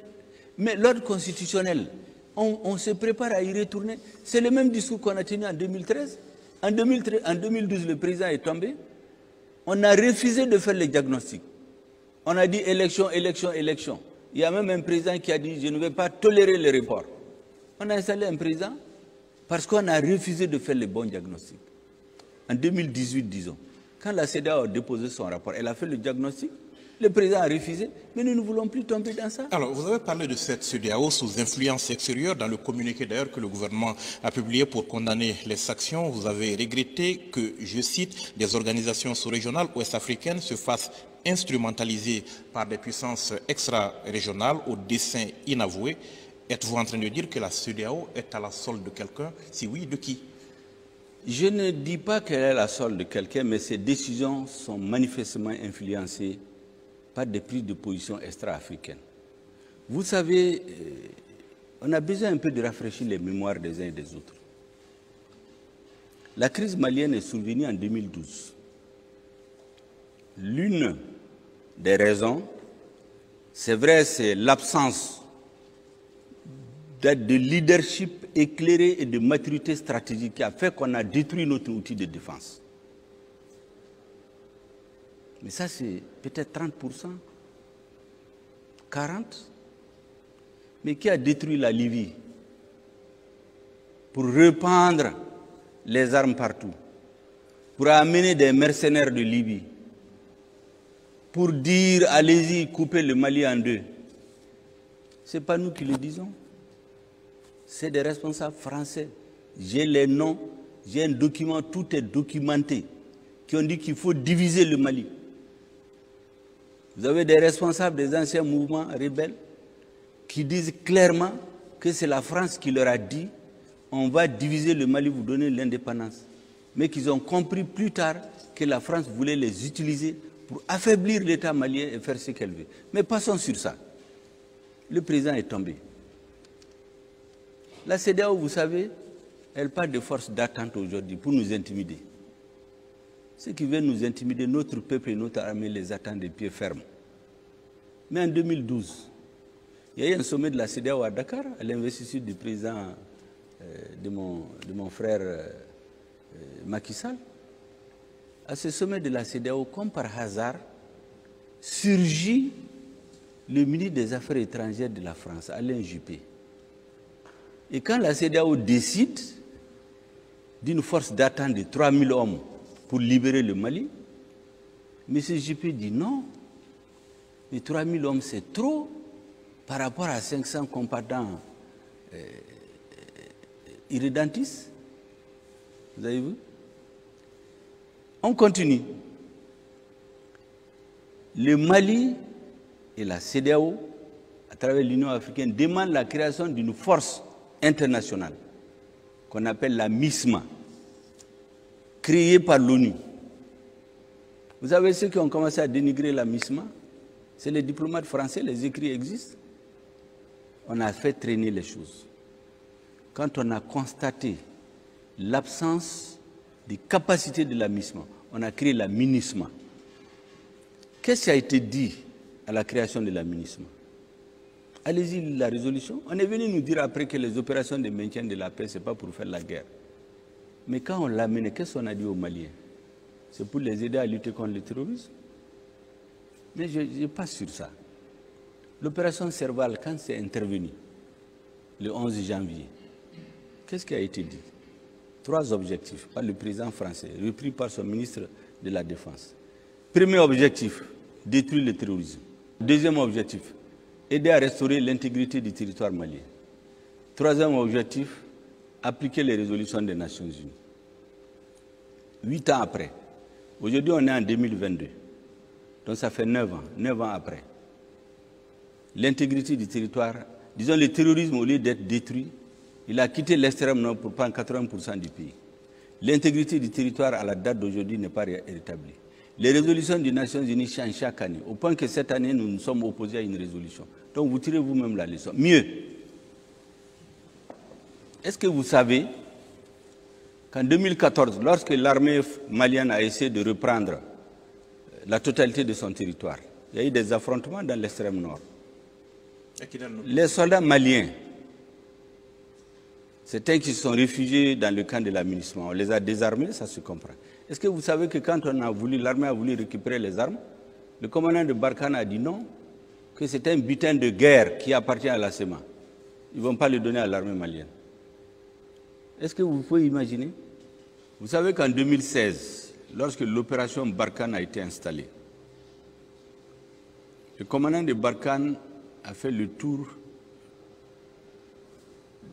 Mais l'ordre constitutionnel, on, se prépare à y retourner. C'est le même discours qu'on a tenu en 2013. En, 2013. en 2012, le président est tombé. On a refusé de faire le diagnostic. On a dit élection, élection, élection. Il y a même un président qui a dit je ne vais pas tolérer les reports. On a installé un président parce qu'on a refusé de faire le bon diagnostic. En 2018, disons, quand la CEDEAO a déposé son rapport, elle a fait le diagnostic, le président a refusé, mais nous ne voulons plus tomber dans ça. Alors, vous avez parlé de cette CEDEAO sous influence extérieure dans le communiqué d'ailleurs que le gouvernement a publié pour condamner les sanctions. Vous avez regretté que, je cite, des organisations sous-régionales ouest-africaines se fassent instrumentaliser par des puissances extra-régionales au dessein inavoué. Êtes-vous en train de dire que la CEDEAO est à la solde de quelqu'un? Si oui, de qui? Je ne dis pas qu'elle est à la solde de quelqu'un, mais ces décisions sont manifestement influencées par des prises de position extra-africaines. Vous savez, on a besoin un peu de rafraîchir les mémoires des uns et des autres. La crise malienne est survenue en 2012. L'une des raisons, c'est vrai, c'est l'absence de leadership éclairé et de maturité stratégique qui a fait qu'on a détruit notre outil de défense. Mais ça, c'est peut-être 30%, 40%. Mais qui a détruit la Libye pour répandre les armes partout, pour amener des mercenaires de Libye, pour dire allez-y, coupez le Mali en deux. Ce n'est pas nous qui le disons c'est des responsables français. J'ai les noms, j'ai un document, tout est documenté, qui ont dit qu'il faut diviser le Mali. Vous avez des responsables des anciens mouvements rebelles qui disent clairement que c'est la France qui leur a dit on va diviser le Mali, vous donner l'indépendance. Mais qu'ils ont compris plus tard que la France voulait les utiliser pour affaiblir l'État malien et faire ce qu'elle veut. Mais passons sur ça. Le président est tombé. La CEDEAO, vous savez, elle parle de forces d'attente aujourd'hui pour nous intimider. Ceux qui veulent nous intimider, notre peuple et notre armée les attendent de pied ferme. Mais en 2012, il y a eu un sommet de la CEDEAO à Dakar, à l'investiture du président euh, de, mon, de, mon, frère euh, Macky Sall. À ce sommet de la CEDEAO, comme par hasard, surgit le ministre des Affaires étrangères de la France, Alain Juppé. Et quand la CDAO décide d'une force d'attente de 3000 hommes pour libérer le Mali, M. Juppé dit non, mais 3000 hommes c'est trop par rapport à 500 combattants euh, irrédentistes. Vous avez vu? On continue. Le Mali et la CDAO, à travers l'Union africaine, demandent la création d'une force internationale qu'on appelle la MISMA, créée par l'ONU. Vous savez ceux qui ont commencé à dénigrer la MISMA? C'est les diplomates français, les écrits existent. On a fait traîner les choses. Quand on a constaté l'absence des capacités de la MISMA, on a créé la MINISMA. Qu'est-ce qui a été dit à la création de la MINISMA? Allez-y, la résolution. On est venu nous dire après que les opérations de maintien de la paix, ce n'est pas pour faire la guerre. Mais quand on l'a mené, qu'est-ce qu'on a dit aux Maliens? C'est pour les aider à lutter contre le terrorisme? Mais je n'ai pas sur ça. L'opération Serval, quand c'est intervenu, le 11 janvier, qu'est-ce qui a été dit? Trois objectifs par le président français, repris par son ministre de la Défense. Premier objectif, détruire le terrorisme. Deuxième objectif, aider à restaurer l'intégrité du territoire malien. Troisième objectif, appliquer les résolutions des Nations Unies. Huit ans après, aujourd'hui on est en 2022, donc ça fait neuf ans, neuf ans après. L'intégrité du territoire, disons le terrorisme au lieu d'être détruit, il a quitté l'extrême nord pour prendre 80% du pays. L'intégrité du territoire à la date d'aujourd'hui n'est pas rétablie. Les résolutions des Nations Unies changent chaque année, au point que cette année, nous nous sommes opposés à une résolution. Donc vous tirez vous-même la leçon. Mieux, est-ce que vous savez qu'en 2014, lorsque l'armée malienne a essayé de reprendre la totalité de son territoire, il y a eu des affrontements dans l'extrême nord. Les soldats maliens, c'était qui se sont réfugiés dans le camp de l'aménagement. On les a désarmés, ça se comprend. Est-ce que vous savez que quand on a voulu, l'armée a voulu récupérer les armes, le commandant de Barkhane a dit non, que c'est un butin de guerre qui appartient à la SEMA. Ils ne vont pas le donner à l'armée malienne. Est-ce que vous pouvez imaginer? Vous savez qu'en 2016, lorsque l'opération Barkhane a été installée, le commandant de Barkhane a fait le tour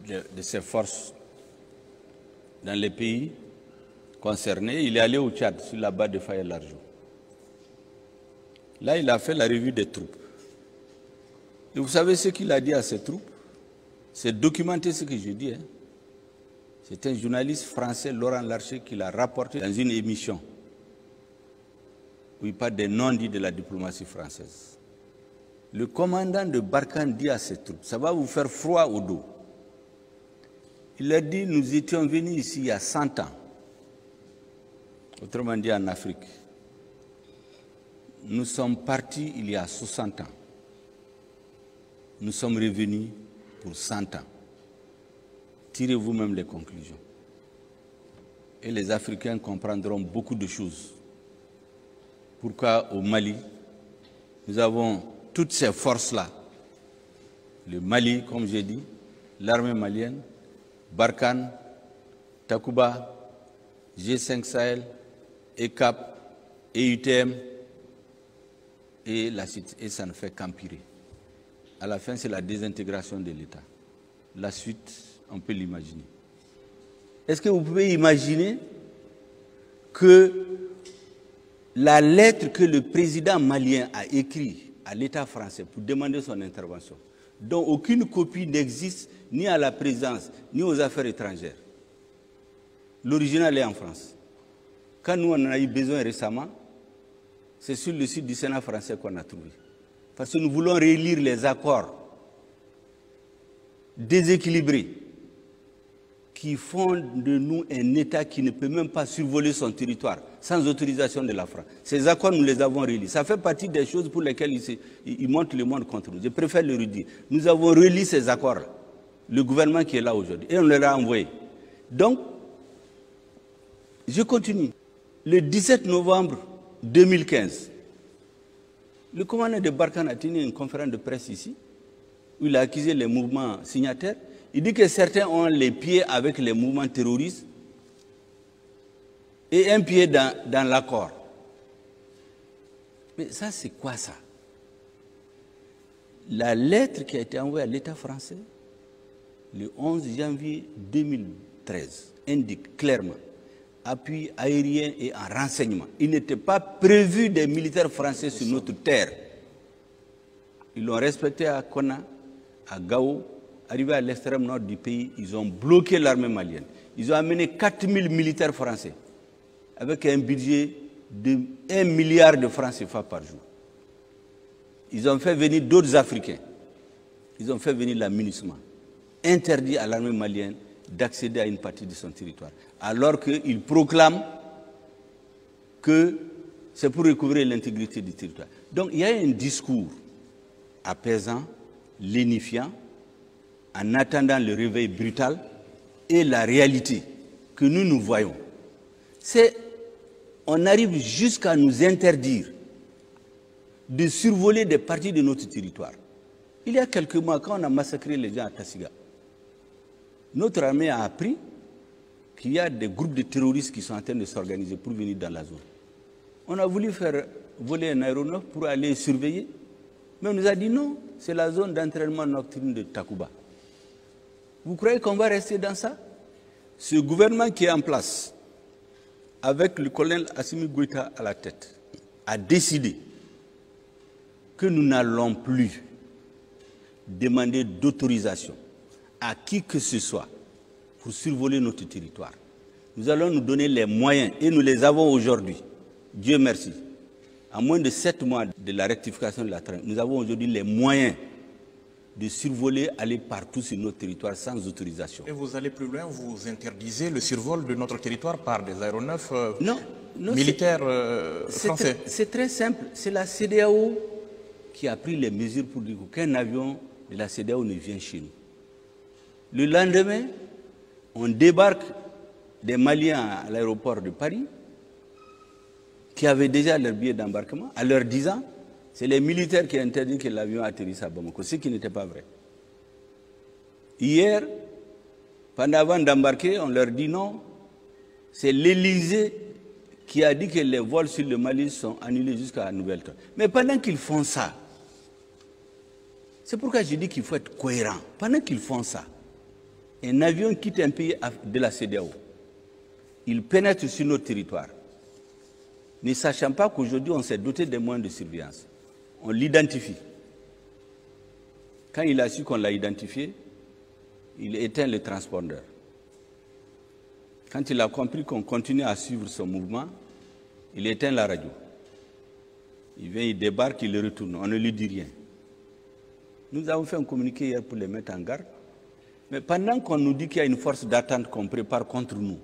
de, ses forces dans les pays concernés. Il est allé au Tchad, sur la base de Faya Larjo. Là, il a fait la revue des troupes. Et vous savez ce qu'il a dit à ses troupes? C'est documenté ce que je dis. Hein. C'est un journaliste français, Laurent Larcher, qui l'a rapporté dans une émission où il parle des non-dits de la diplomatie française. Le commandant de Barkhane dit à ses troupes, ça va vous faire froid au dos. Il a dit, nous étions venus ici il y a 100 ans, autrement dit en Afrique. Nous sommes partis il y a 60 ans. Nous sommes revenus pour 100 ans. Tirez vous-même les conclusions. Et les Africains comprendront beaucoup de choses. Pourquoi au Mali, nous avons toutes ces forces-là. Le Mali, comme j'ai dit, l'armée malienne, Barkhane, Takuba, G5 Sahel, ECAP, EUTM, et, la, et ça ne fait qu'empirer. À la fin, c'est la désintégration de l'État. La suite, on peut l'imaginer. Est-ce que vous pouvez imaginer que la lettre que le président malien a écrite à l'État français pour demander son intervention, dont aucune copie n'existe ni à la présidence, ni aux affaires étrangères. L'original est en France. Quand nous on en a eu besoin récemment, c'est sur le site du Sénat français qu'on a trouvé. Parce que nous voulons relire les accords déséquilibrés qui font de nous un État qui ne peut même pas survoler son territoire sans autorisation de la France. Ces accords, nous les avons relis. Ça fait partie des choses pour lesquelles ils, montent le monde contre nous. Je préfère le redire. Nous avons relis ces accords, le gouvernement qui est là aujourd'hui, et on les a envoyés. Donc, je continue. Le 17 novembre 2015, Le commandant de Barkhane a tenu une conférence de presse ici, où il a accusé les mouvements signataires. Il dit que certains ont les pieds avec les mouvements terroristes et un pied dans, l'accord. Mais ça, c'est quoi ça? La lettre qui a été envoyée à l'État français le 11 janvier 2013 indique clairement appui aérien et en renseignement. Il n'était pas prévu des militaires français sur notre terre. Ils l'ont respecté à Kona, à Gao, arrivé à l'extrême nord du pays, ils ont bloqué l'armée malienne. Ils ont amené 4000 militaires français avec un budget de 1 milliard de francs CFA par jour. Ils ont fait venir d'autres Africains. Ils ont fait venir l'amunissement. Interdit à l'armée malienne d'accéder à une partie de son territoire. Alors qu'ils proclament que c'est pour recouvrir l'intégrité du territoire. Donc il y a un discours apaisant, lénifiant, en attendant le réveil brutal et la réalité que nous nous voyons. C'est on arrive jusqu'à nous interdire de survoler des parties de notre territoire. Il y a quelques mois, quand on a massacré les gens à Tassiga, notre armée a appris qu'il y a des groupes de terroristes qui sont en train de s'organiser pour venir dans la zone. On a voulu faire voler un aéronef pour aller surveiller, mais on nous a dit non, c'est la zone d'entraînement nocturne de Takuba. Vous croyez qu'on va rester dans ça? Ce gouvernement qui est en place, avec le colonel Assimi Goïta à la tête, a décidé que nous n'allons plus demander d'autorisation à qui que ce soit pour survoler notre territoire. Nous allons nous donner les moyens, et nous les avons aujourd'hui. Dieu merci. À moins de sept mois de la rectification de la train, nous avons aujourd'hui les moyens de survoler, aller partout sur notre territoire sans autorisation. Et vous allez plus loin, vous interdisez le survol de notre territoire par des aéronefs euh, non, non, militaires euh, français. C'est très simple. C'est la CDAO qui a pris les mesures pour dire qu'un avion de la CDAO ne vient chez nous. Le lendemain, on débarque des Maliens à l'aéroport de Paris qui avaient déjà leur billet d'embarquement en leur disant c'est les militaires qui ont interdit que l'avion atterrisse à Bamako, ce qui n'était pas vrai. Hier, pendant avant d'embarquer, on leur dit non, c'est l'Élysée qui a dit que les vols sur le Mali sont annulés jusqu'à Nouvelle-Temps. Mais pendant qu'ils font ça, c'est pourquoi je dis qu'il faut être cohérent. Pendant qu'ils font ça, un avion quitte un pays de la CDAO. Il pénètre sur notre territoire. Ne sachant pas qu'aujourd'hui, on s'est doté des moyens de surveillance. On l'identifie. Quand il a su qu'on l'a identifié, il éteint le transpondeur. Quand il a compris qu'on continue à suivre son mouvement, il éteint la radio. Il vient, il débarque, il le retourne. On ne lui dit rien. Nous avons fait un communiqué hier pour les mettre en garde. Mais pendant qu'on nous dit qu'il y a une force d'attente qu'on prépare contre nous,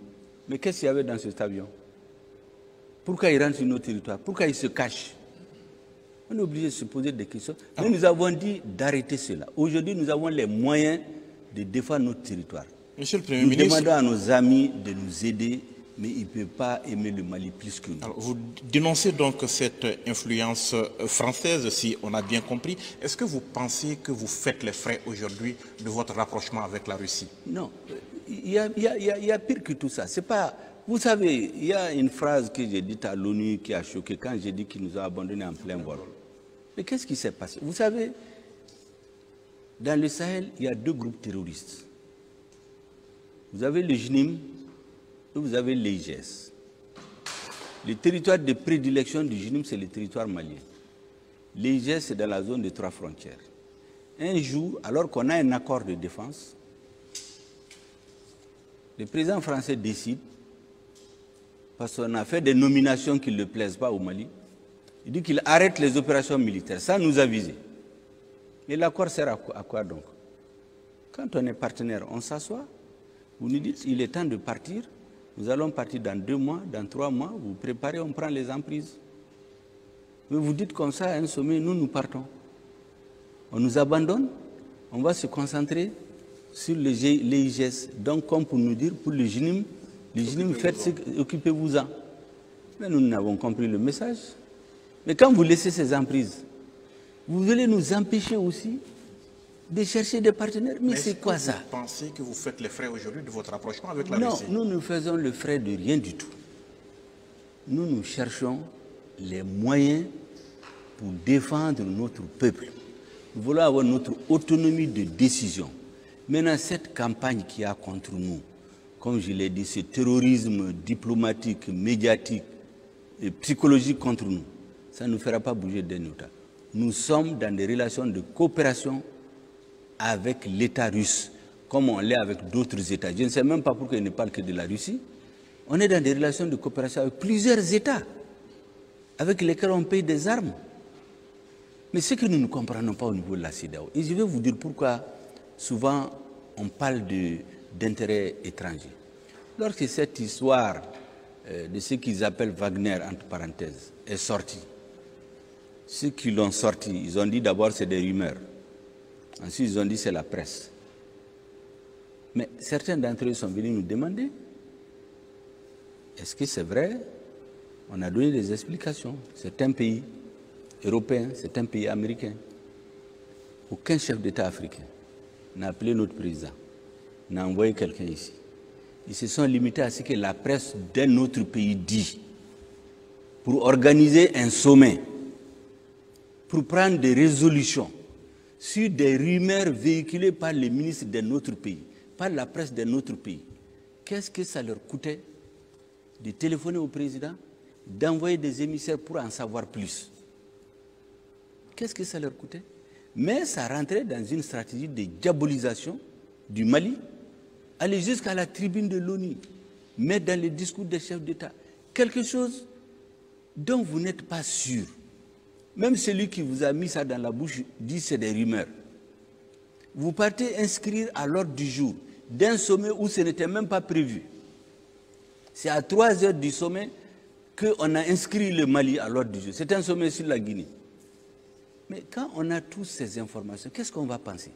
mais qu'est-ce qu'il y avait dans cet avion? Pourquoi il rentre sur nos territoires? Pourquoi il se cache? On est obligé de se poser des questions. Mais nous avons dit d'arrêter cela. Aujourd'hui, nous avons les moyens de défendre notre territoire. Monsieur le Premier nous ministre, demandons à nos amis de nous aider, mais ils ne peuvent pas aimer le Mali plus que nous. alors, vous dénoncez donc cette influence euh, française, si on a bien compris. Est-ce que vous pensez que vous faites les frais aujourd'hui de votre rapprochement avec la Russie? Non, il y a, il y a- il y a- il y a pire que tout ça. C'est pas. Vous savez, il y a une phrase que j'ai dite à l'ONU qui a choqué quand j'ai dit qu'il nous a abandonnés en plein vol. Mais qu'est-ce qui s'est passé? Vous savez, dans le Sahel, il y a deux groupes terroristes. Vous avez le JNIM vous avez l'EIGS. Le territoire de prédilection du JNIM, c'est le territoire malien. L'EIGS, c'est dans la zone des trois frontières. Un jour, alors qu'on a un accord de défense, le président français décide, parce qu'on a fait des nominations qui ne le plaisent pas au Mali, il dit qu'il arrête les opérations militaires sans nous aviser. Et l'accord sert à quoi, à quoi donc? Quand on est partenaire, on s'assoit, vous nous dites, il est temps de partir, nous allons partir dans deux mois, dans trois mois, vous préparez, on prend les emprises. Mais vous dites comme ça à un sommet, nous, nous partons. On nous abandonne, on va se concentrer sur les G- l'EIGS. Donc, comme pour nous dire, pour le GNIM, le GNIM, faites ce que- occupez-vous-en. Mais nous n'avons compris le message. Mais quand vous laissez ces emprises, Vous voulez nous empêcher aussi de chercher des partenaires. Mais, c'est quoi ça Vous pensez que vous faites les frais aujourd'hui de votre rapprochement avec la non, Russie nous ne faisons le frais de rien du tout. Nous, nous cherchons les moyens pour défendre notre peuple. Nous voulons avoir notre autonomie de décision. Maintenant, cette campagne qu'il y a contre nous, comme je l'ai dit, ce terrorisme diplomatique, médiatique et psychologique contre nous, ça ne nous fera pas bouger d'un État. Nous sommes dans des relations de coopération avec l'État russe, comme on l'est avec d'autres États. Je ne sais même pas pourquoi il ne parle que de la Russie. On est dans des relations de coopération avec plusieurs États avec lesquels on paye des armes. Mais ce que nous ne comprenons pas au niveau de la CEDEAO, et je vais vous dire pourquoi souvent on parle d'intérêts étrangers. Lorsque cette histoire euh, de ce qu'ils appellent Wagner, entre parenthèses, est sortie, ceux qui l'ont sorti, ils ont dit d'abord c'est des rumeurs. Ensuite, ils ont dit c'est la presse. Mais certains d'entre eux sont venus nous demander est-ce que c'est vrai? On a donné des explications. C'est un pays européen, c'est un pays américain. Aucun chef d'État africain n'a appelé notre président, n'a envoyé quelqu'un ici. Ils se sont limités à ce que la presse d'un autre pays dit pour organiser un sommet, pour prendre des résolutions sur des rumeurs véhiculées par les ministres d'un autre pays, par la presse d'un autre pays. Qu'est-ce que ça leur coûtait de téléphoner au président, d'envoyer des émissaires pour en savoir plus? Qu'est-ce que ça leur coûtait? Mais ça rentrait dans une stratégie de diabolisation du Mali, aller jusqu'à la tribune de l'ONU, mettre dans les discours des chefs d'État quelque chose dont vous n'êtes pas sûr. Même celui qui vous a mis ça dans la bouche dit c'est des rumeurs. Vous partez inscrire à l'ordre du jour d'un sommet où ce n'était même pas prévu. C'est à 3 heures du sommet qu'on a inscrit le Mali à l'ordre du jour. C'est un sommet sur la Guinée. Mais quand on a toutes ces informations, qu'est-ce qu'on va penser?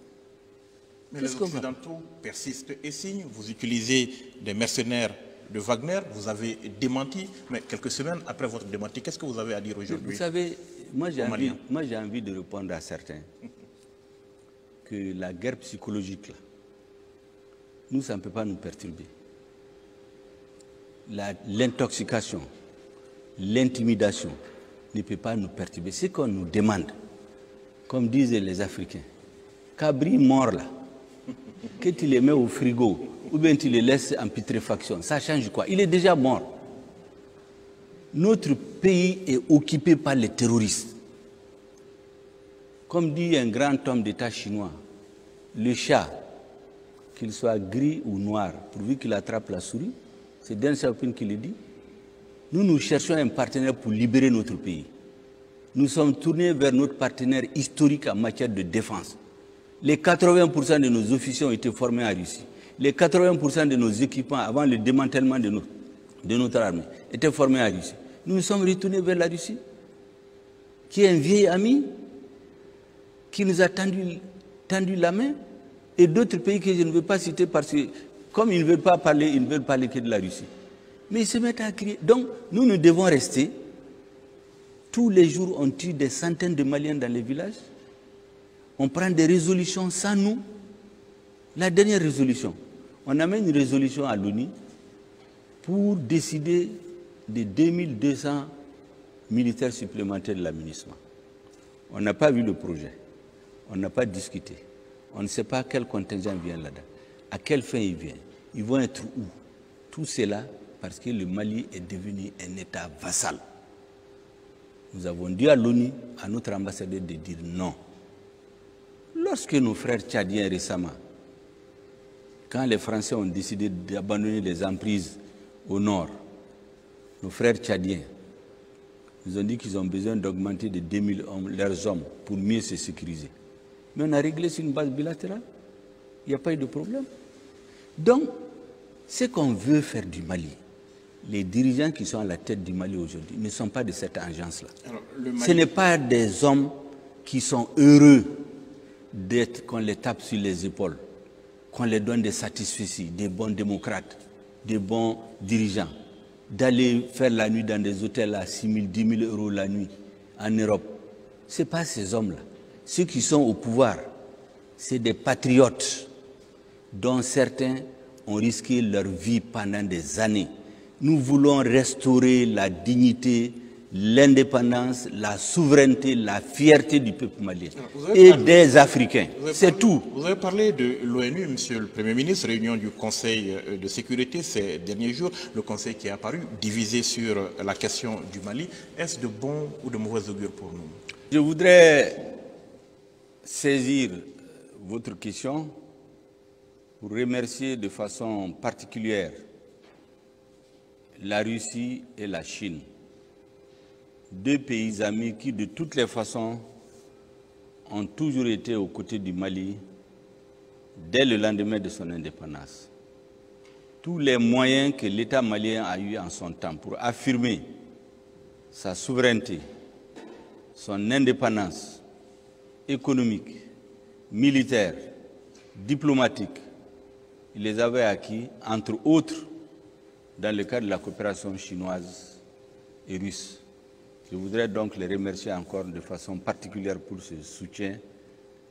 Mais les Occidentaux persistent et signent. Vous utilisez des mercenaires de Wagner, vous avez démenti, mais quelques semaines après votre démenti, qu'est-ce que vous avez à dire aujourd'hui? Vous savez, moi j'ai envie, envie, de répondre à certains que la guerre psychologique, là, nous, ça ne peut pas nous perturber. L'intoxication, l'intimidation ne peut pas nous perturber. Ce qu'on nous demande, comme disaient les Africains, Cabri mort là, que tu les mets au frigo ou bien tu les laisses en putréfaction, ça change quoi? Il est déjà mort. Notre pays est occupé par les terroristes. Comme dit un grand homme d'État chinois, le chat, qu'il soit gris ou noir, pourvu qu'il attrape la souris, c'est Deng Xiaoping qui le dit. Nous, nous cherchons un partenaire pour libérer notre pays. Nous sommes tournés vers notre partenaire historique en matière de défense. Les 80% de nos officiers ont été formés en Russie. Les 80% de nos équipements avant le démantèlement de notre, de notre armée étaient formés en Russie. Nous nous sommes retournés vers la Russie, qui est un vieil ami, qui nous a tendu, tendu la main, et d'autres pays que je ne veux pas citer parce que, comme ils ne veulent pas parler, ils ne veulent parler que de la Russie. Mais ils se mettent à crier. Donc, nous, nous devons rester. Tous les jours, on tue des centaines de Maliens dans les villages. On prend des résolutions sans nous. La dernière résolution, on amène une résolution à l'ONU pour décider de 2200 militaires supplémentaires de l'aménagement. On n'a pas vu le projet, on n'a pas discuté, on ne sait pas quel contingent vient là-dedans, à quelle fin il vient, ils vont être où? Tout cela parce que le Mali est devenu un État vassal. Nous avons dit à l'ONU, à notre ambassadeur, de dire non. Lorsque nos frères tchadiens récemment, quand les Français ont décidé d'abandonner les emprises au nord, nos frères tchadiens nous ont dit qu'ils ont besoin d'augmenter de 2000 hommes, leurs hommes pour mieux se sécuriser. Mais on a réglé sur une base bilatérale. Il n'y a pas eu de problème. Donc, ce qu'on veut faire du Mali, les dirigeants qui sont à la tête du Mali aujourd'hui ne sont pas de cette agence-là. Ce n'est pas des hommes qui sont heureux d'être qu'on les tape sur les épaules, qu'on les donne des satisfecits, des bons démocrates, des bons dirigeants, d'aller faire la nuit dans des hôtels à 6 000, 10 000 euros la nuit en Europe. Ce pas ces hommes-là. ceux qui sont au pouvoir, c'est des patriotes dont certains ont risqué leur vie pendant des années. Nous voulons restaurer la dignité, l'indépendance, la souveraineté, la fierté du peuple malien et parlé, des Africains. C'est tout. Vous avez parlé de l'ONU, Monsieur le Premier ministre, réunion du Conseil euh, de sécurité ces derniers jours, le Conseil qui est apparu divisé sur la question du Mali. Est-ce de bon ou de mauvais augure pour nous? Je voudrais saisir votre question pour remercier de façon particulière la Russie et la Chine, deux pays amis qui de toutes les façons ont toujours été aux côtés du Mali dès le lendemain de son indépendance. Tous les moyens que l'État malien a eu en son temps pour affirmer sa souveraineté, son indépendance économique, militaire, diplomatique, il les avait acquis, entre autres, dans le cadre de la coopération chinoise et russe. Je voudrais donc les remercier encore de façon particulière pour ce soutien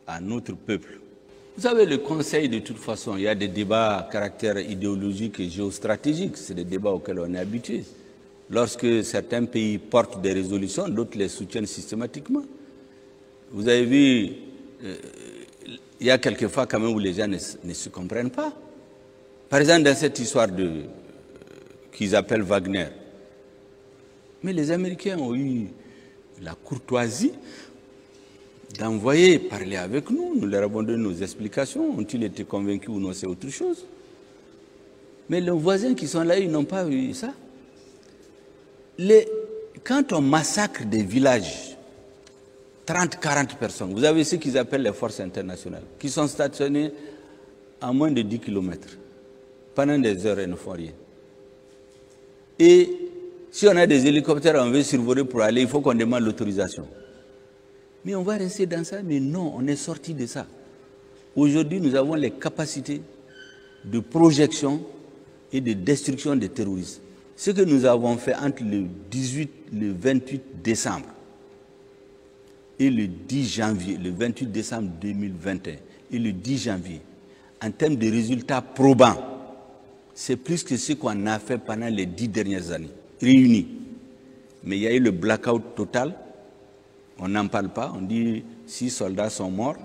à notre peuple. Vous savez, le Conseil, de toute façon, il y a des débats à caractère idéologique et géostratégique. C'est des débats auxquels on est habitué. Lorsque certains pays portent des résolutions, d'autres les soutiennent systématiquement. Vous avez vu, euh, il y a quelques fois quand même où les gens ne, se comprennent pas. Par exemple, dans cette histoire euh, qu'ils appellent Wagner. Mais les Américains ont eu la courtoisie d'envoyer parler avec nous. Nous leur avons donné nos explications. Ont-ils été convaincus ou non, c'est autre chose. Mais les voisins qui sont là, ils n'ont pas eu ça. Les, quand on massacre des villages, 30, 40 personnes, vous avez ce qu'ils appellent les forces internationales, qui sont stationnées à moins de 10 km, pendant des heures et ne font rien. Et si on a des hélicoptères, on veut survoler pour aller, il faut qu'on demande l'autorisation. Mais on va rester dans ça, mais non, on est sorti de ça. Aujourd'hui, nous avons les capacités de projection et de destruction des terroristes. Ce que nous avons fait entre le 18 le 28 décembre et le 10 janvier, le 28 décembre 2021 et le 10 janvier, en termes de résultats probants, c'est plus que ce qu'on a fait pendant les dix dernières années, réunis. Mais il y a eu le blackout total, on n'en parle pas, on dit six soldats sont morts.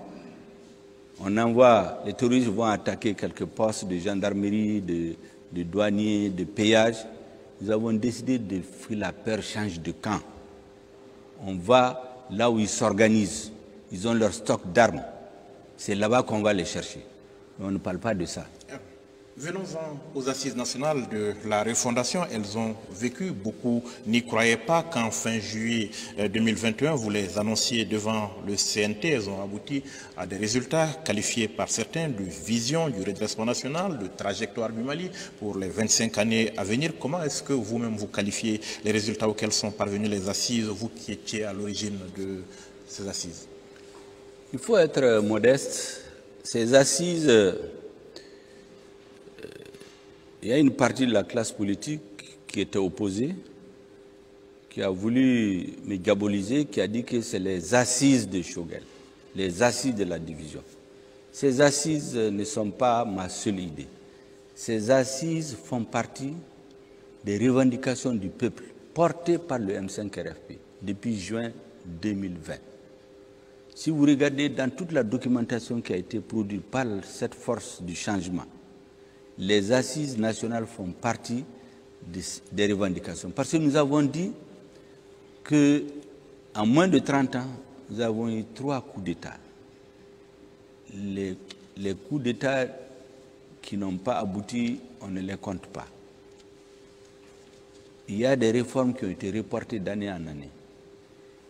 On envoie, les terroristes vont attaquer quelques postes de gendarmerie, de, douaniers, de péage. Nous avons décidé de faire la peur change de camp. On va là où ils s'organisent. Ils ont leur stock d'armes. C'est là-bas qu'on va les chercher. Mais on ne parle pas de ça. Venons-en aux assises nationales de la refondation. Elles ont vécu. Beaucoup n'y croyaient pas qu'en fin juillet 2021, vous les annonciez devant le CNT. Elles ont abouti à des résultats qualifiés par certains de vision du redressement national, de trajectoire du Mali pour les 25 années à venir. Comment est-ce que vous-même vous qualifiez les résultats auxquels sont parvenus les assises, vous qui étiez à l'origine de ces assises? Il faut être modeste. Ces assises il y a une partie de la classe politique qui était opposée, qui a voulu me diaboliser, qui a dit que c'est les assises de Chogel, les assises de la division. Ces assises ne sont pas ma seule idée. Ces assises font partie des revendications du peuple portées par le M5RFP depuis juin 2020. Si vous regardez dans toute la documentation qui a été produite par cette force du changement, les assises nationales font partie des revendications. Parce que nous avons dit qu'en moins de 30 ans, nous avons eu trois coups d'État. Les, les coups d'État qui n'ont pas abouti, on ne les compte pas. Il y a des réformes qui ont été reportées d'année en année.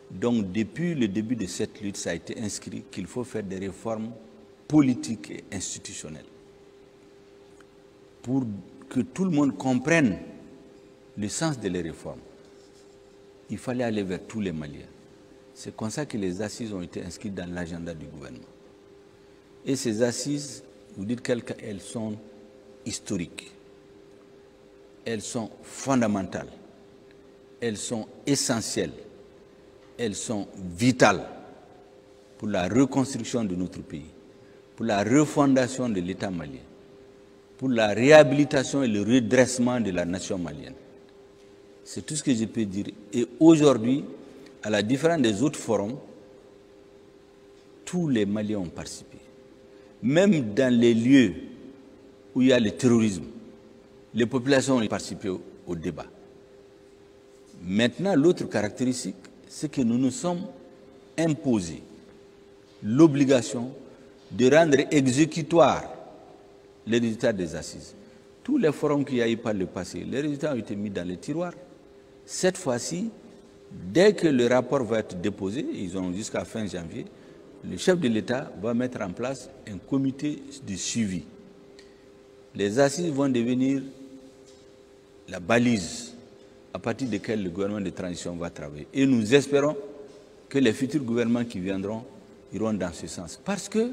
Donc depuis le début de cette lutte, ça a été inscrit qu'il faut faire des réformes politiques et institutionnelles pour que tout le monde comprenne le sens de les réformes. Il fallait aller vers tous les Maliens. C'est comme ça que les assises ont été inscrites dans l'agenda du gouvernement. Et ces assises, vous dites qu'elles sont historiques, elles sont fondamentales, elles sont essentielles, elles sont vitales pour la reconstruction de notre pays, pour la refondation de l'État malien, pour la réhabilitation et le redressement de la nation malienne. C'est tout ce que je peux dire. Et aujourd'hui, à la différence des autres forums, tous les Maliens ont participé. Même dans les lieux où il y a le terrorisme, les populations ont participé au, débat. Maintenant, l'autre caractéristique, c'est que nous nous sommes imposés l'obligation de rendre exécutoire les résultats des assises. Tous les forums qu'il y a eu par le passé, les résultats ont été mis dans les tiroirs. Cette fois-ci, dès que le rapport va être déposé, ils ont jusqu'à fin janvier, le chef de l'État va mettre en place un comité de suivi. Les assises vont devenir la balise à partir de laquelle le gouvernement de transition va travailler. Et nous espérons que les futurs gouvernements qui viendront iront dans ce sens. Parce que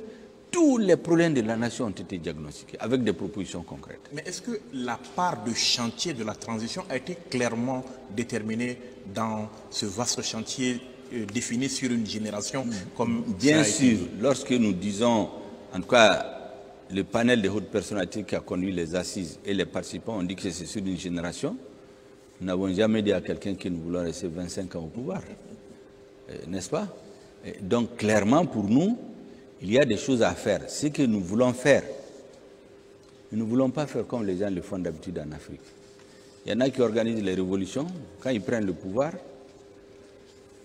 tous les problèmes de la nation ont été diagnostiqués avec des propositions concrètes. Mais est-ce que la part de chantier de la transition a été clairement déterminée dans ce vaste chantier euh, défini sur une génération comme Bien sûr, été lorsque nous disons, en tout cas, le panel de hautes personnalités qui a conduit les assises et les participants ont dit que c'est sur une génération, nous n'avons jamais dit à quelqu'un que nous voulons rester 25 ans au pouvoir. Euh, N'est-ce pas? Et Donc, clairement, pour nous, il y a des choses à faire. Ce que nous voulons faire, nous ne voulons pas faire comme les gens le font d'habitude en Afrique. Il y en a qui organisent les révolutions. Quand ils prennent le pouvoir,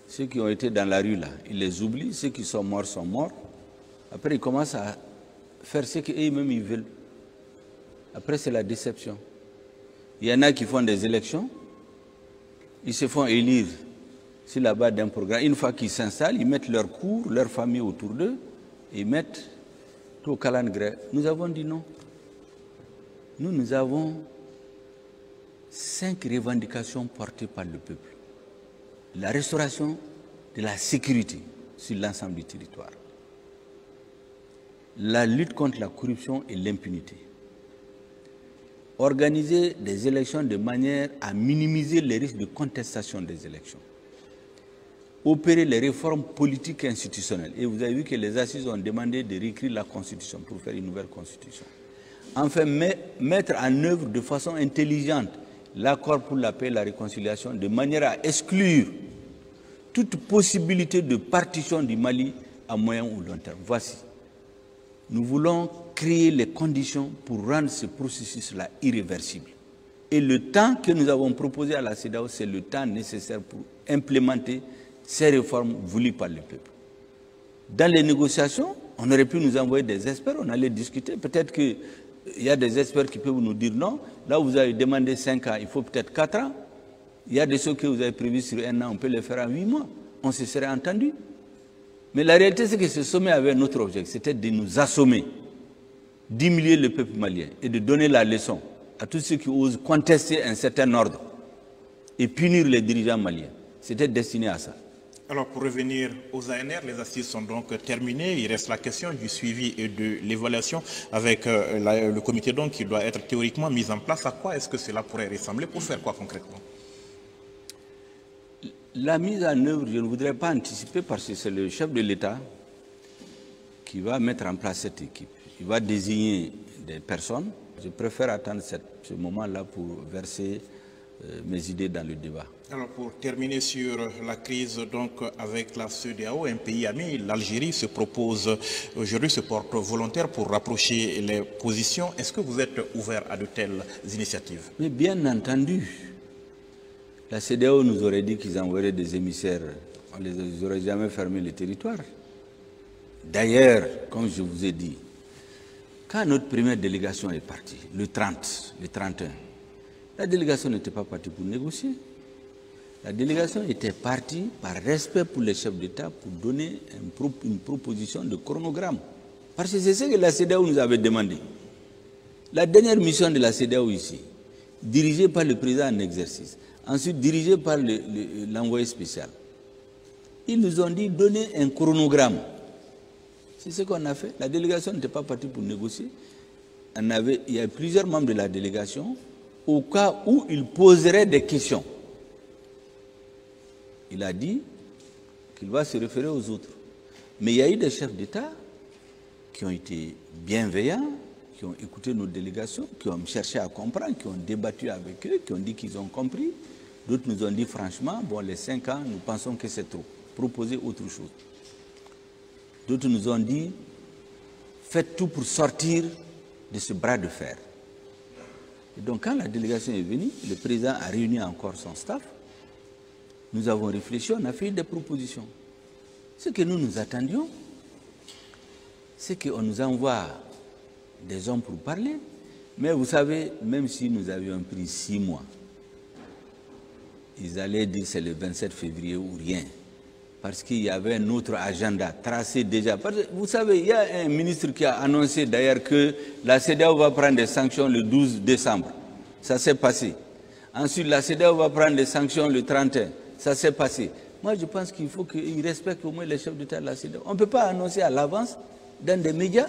ceux qui ont été dans la rue là, ils les oublient. Ceux qui sont morts sont morts. Après, ils commencent à faire ce qu'eux-mêmes veulent. Après, c'est la déception. Il y en a qui font des élections. Ils se font élire sur la base d'un programme. Une fois qu'ils s'installent, ils mettent leur cours, leur famille autour d'eux, ils mettent tout au calendrier. Nous avons dit non. Nous, nous avons cinq revendications portées par le peuple. La restauration de la sécurité sur l'ensemble du territoire. La lutte contre la corruption et l'impunité. Organiser des élections de manière à minimiser les risques de contestation des élections. Opérer les réformes politiques et institutionnelles. Et vous avez vu que les assises ont demandé de réécrire la Constitution pour faire une nouvelle Constitution. Enfin, met- mettre en œuvre de façon intelligente l'accord pour la paix et la réconciliation de manière à exclure toute possibilité de partition du Mali à moyen ou long terme. Voici. Nous voulons créer les conditions pour rendre ce processus-là irréversible. Et le temps que nous avons proposé à la CEDAO, c'est le temps nécessaire pour implémenter ces réformes voulues par le peuple. Dans les négociations, on aurait pu nous envoyer des experts, on allait discuter. Peut-être qu'il y a des experts qui peuvent nous dire non. Là vous avez demandé 5 ans, il faut peut-être 4 ans. Il y a des choses que vous avez prévues sur un an, on peut les faire en 8 mois. On se serait entendu. Mais la réalité, c'est que ce sommet avait notre objectif, c'était de nous assommer, d'humilier le peuple malien et de donner la leçon à tous ceux qui osent contester un certain ordre et punir les dirigeants maliens. C'était destiné à ça. Alors pour revenir aux ANR, les assises sont donc terminées. Il reste la question du suivi et de l'évaluation avec euh, le comité donc qui doit être théoriquement mis en place. À quoi est-ce que cela pourrait ressembler? Pour faire quoi concrètement? La mise en œuvre, je ne voudrais pas anticiper parce que c'est le chef de l'État qui va mettre en place cette équipe. Il va désigner des personnes. Je préfère attendre ce moment-là pour verser euh, mes idées dans le débat. Alors pour terminer sur la crise donc avec la CEDEAO, un pays ami, l'Algérie se propose aujourd'hui, se porte volontaire pour rapprocher les positions. Est-ce que vous êtes ouvert à de telles initiatives? Mais bien entendu, la CDAO nous aurait dit qu'ils enverraient des émissaires. On ne les aurait jamais fermé le territoire. D'ailleurs, comme je vous ai dit, quand notre première délégation est partie, le 30, le 31, la délégation n'était pas partie pour négocier. La délégation était partie par respect pour les chefs d'État pour donner une proposition de chronogramme. Parce que c'est ce que la CEDEAO nous avait demandé. La dernière mission de la CEDEAO ici, dirigée par le président en exercice, ensuite dirigée par le- le- l'envoyé spécial, ils nous ont dit donner un chronogramme. C'est ce qu'on a fait. La délégation n'était pas partie pour négocier. Il y a plusieurs membres de la délégation au cas où ils poseraient des questions. Il a dit qu'il va se référer aux autres. Mais il y a eu des chefs d'État qui ont été bienveillants, qui ont écouté nos délégations, qui ont cherché à comprendre, qui ont débattu avec eux, qui ont dit qu'ils ont compris. D'autres nous ont dit franchement, bon, les cinq ans, nous pensons que c'est trop. Proposer autre chose. D'autres nous ont dit, faites tout pour sortir de ce bras de fer. Et donc quand la délégation est venue, le président a réuni encore son staff. Nous avons réfléchi, on a fait des propositions. Ce que nous nous attendions, c'est qu'on nous envoie des hommes pour parler. Mais vous savez, même si nous avions pris six mois, ils allaient dire c'est le 27 février ou rien. Parce qu'il y avait un autre agenda tracé déjà. vous savez, il y a un ministre qui a annoncé d'ailleurs que la CEDEAO va prendre des sanctions le 12 décembre. Ça s'est passé. Ensuite, la CEDEAO va prendre des sanctions le 31. Ça s'est passé. Moi, je pense qu'il faut qu'ils respectent au moins les chefs d'État de la CEDEAO. On ne peut pas annoncer à l'avance dans des médias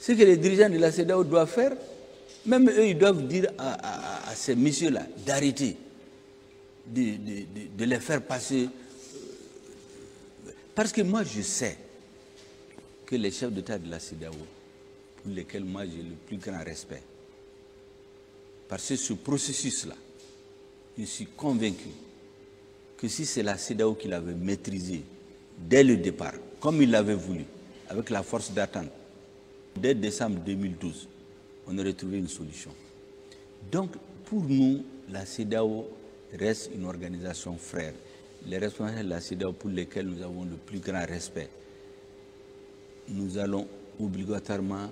ce que les dirigeants de la CEDEAO doivent faire. Même eux, ils doivent dire à, ces messieurs-là d'arrêter, de, les faire passer. Parce que moi, je sais que les chefs d'État de la CEDEAO, pour lesquels moi j'ai le plus grand respect, parce que ce processus-là, je suis convaincu que si c'est la CEDEAO qui l'avait maîtrisé dès le départ, comme il l'avait voulu, avec la force d'attente, dès décembre 2012, on aurait trouvé une solution. Donc, pour nous, la CEDAO reste une organisation frère. Les responsables de la CEDAO pour lesquels nous avons le plus grand respect, nous allons obligatoirement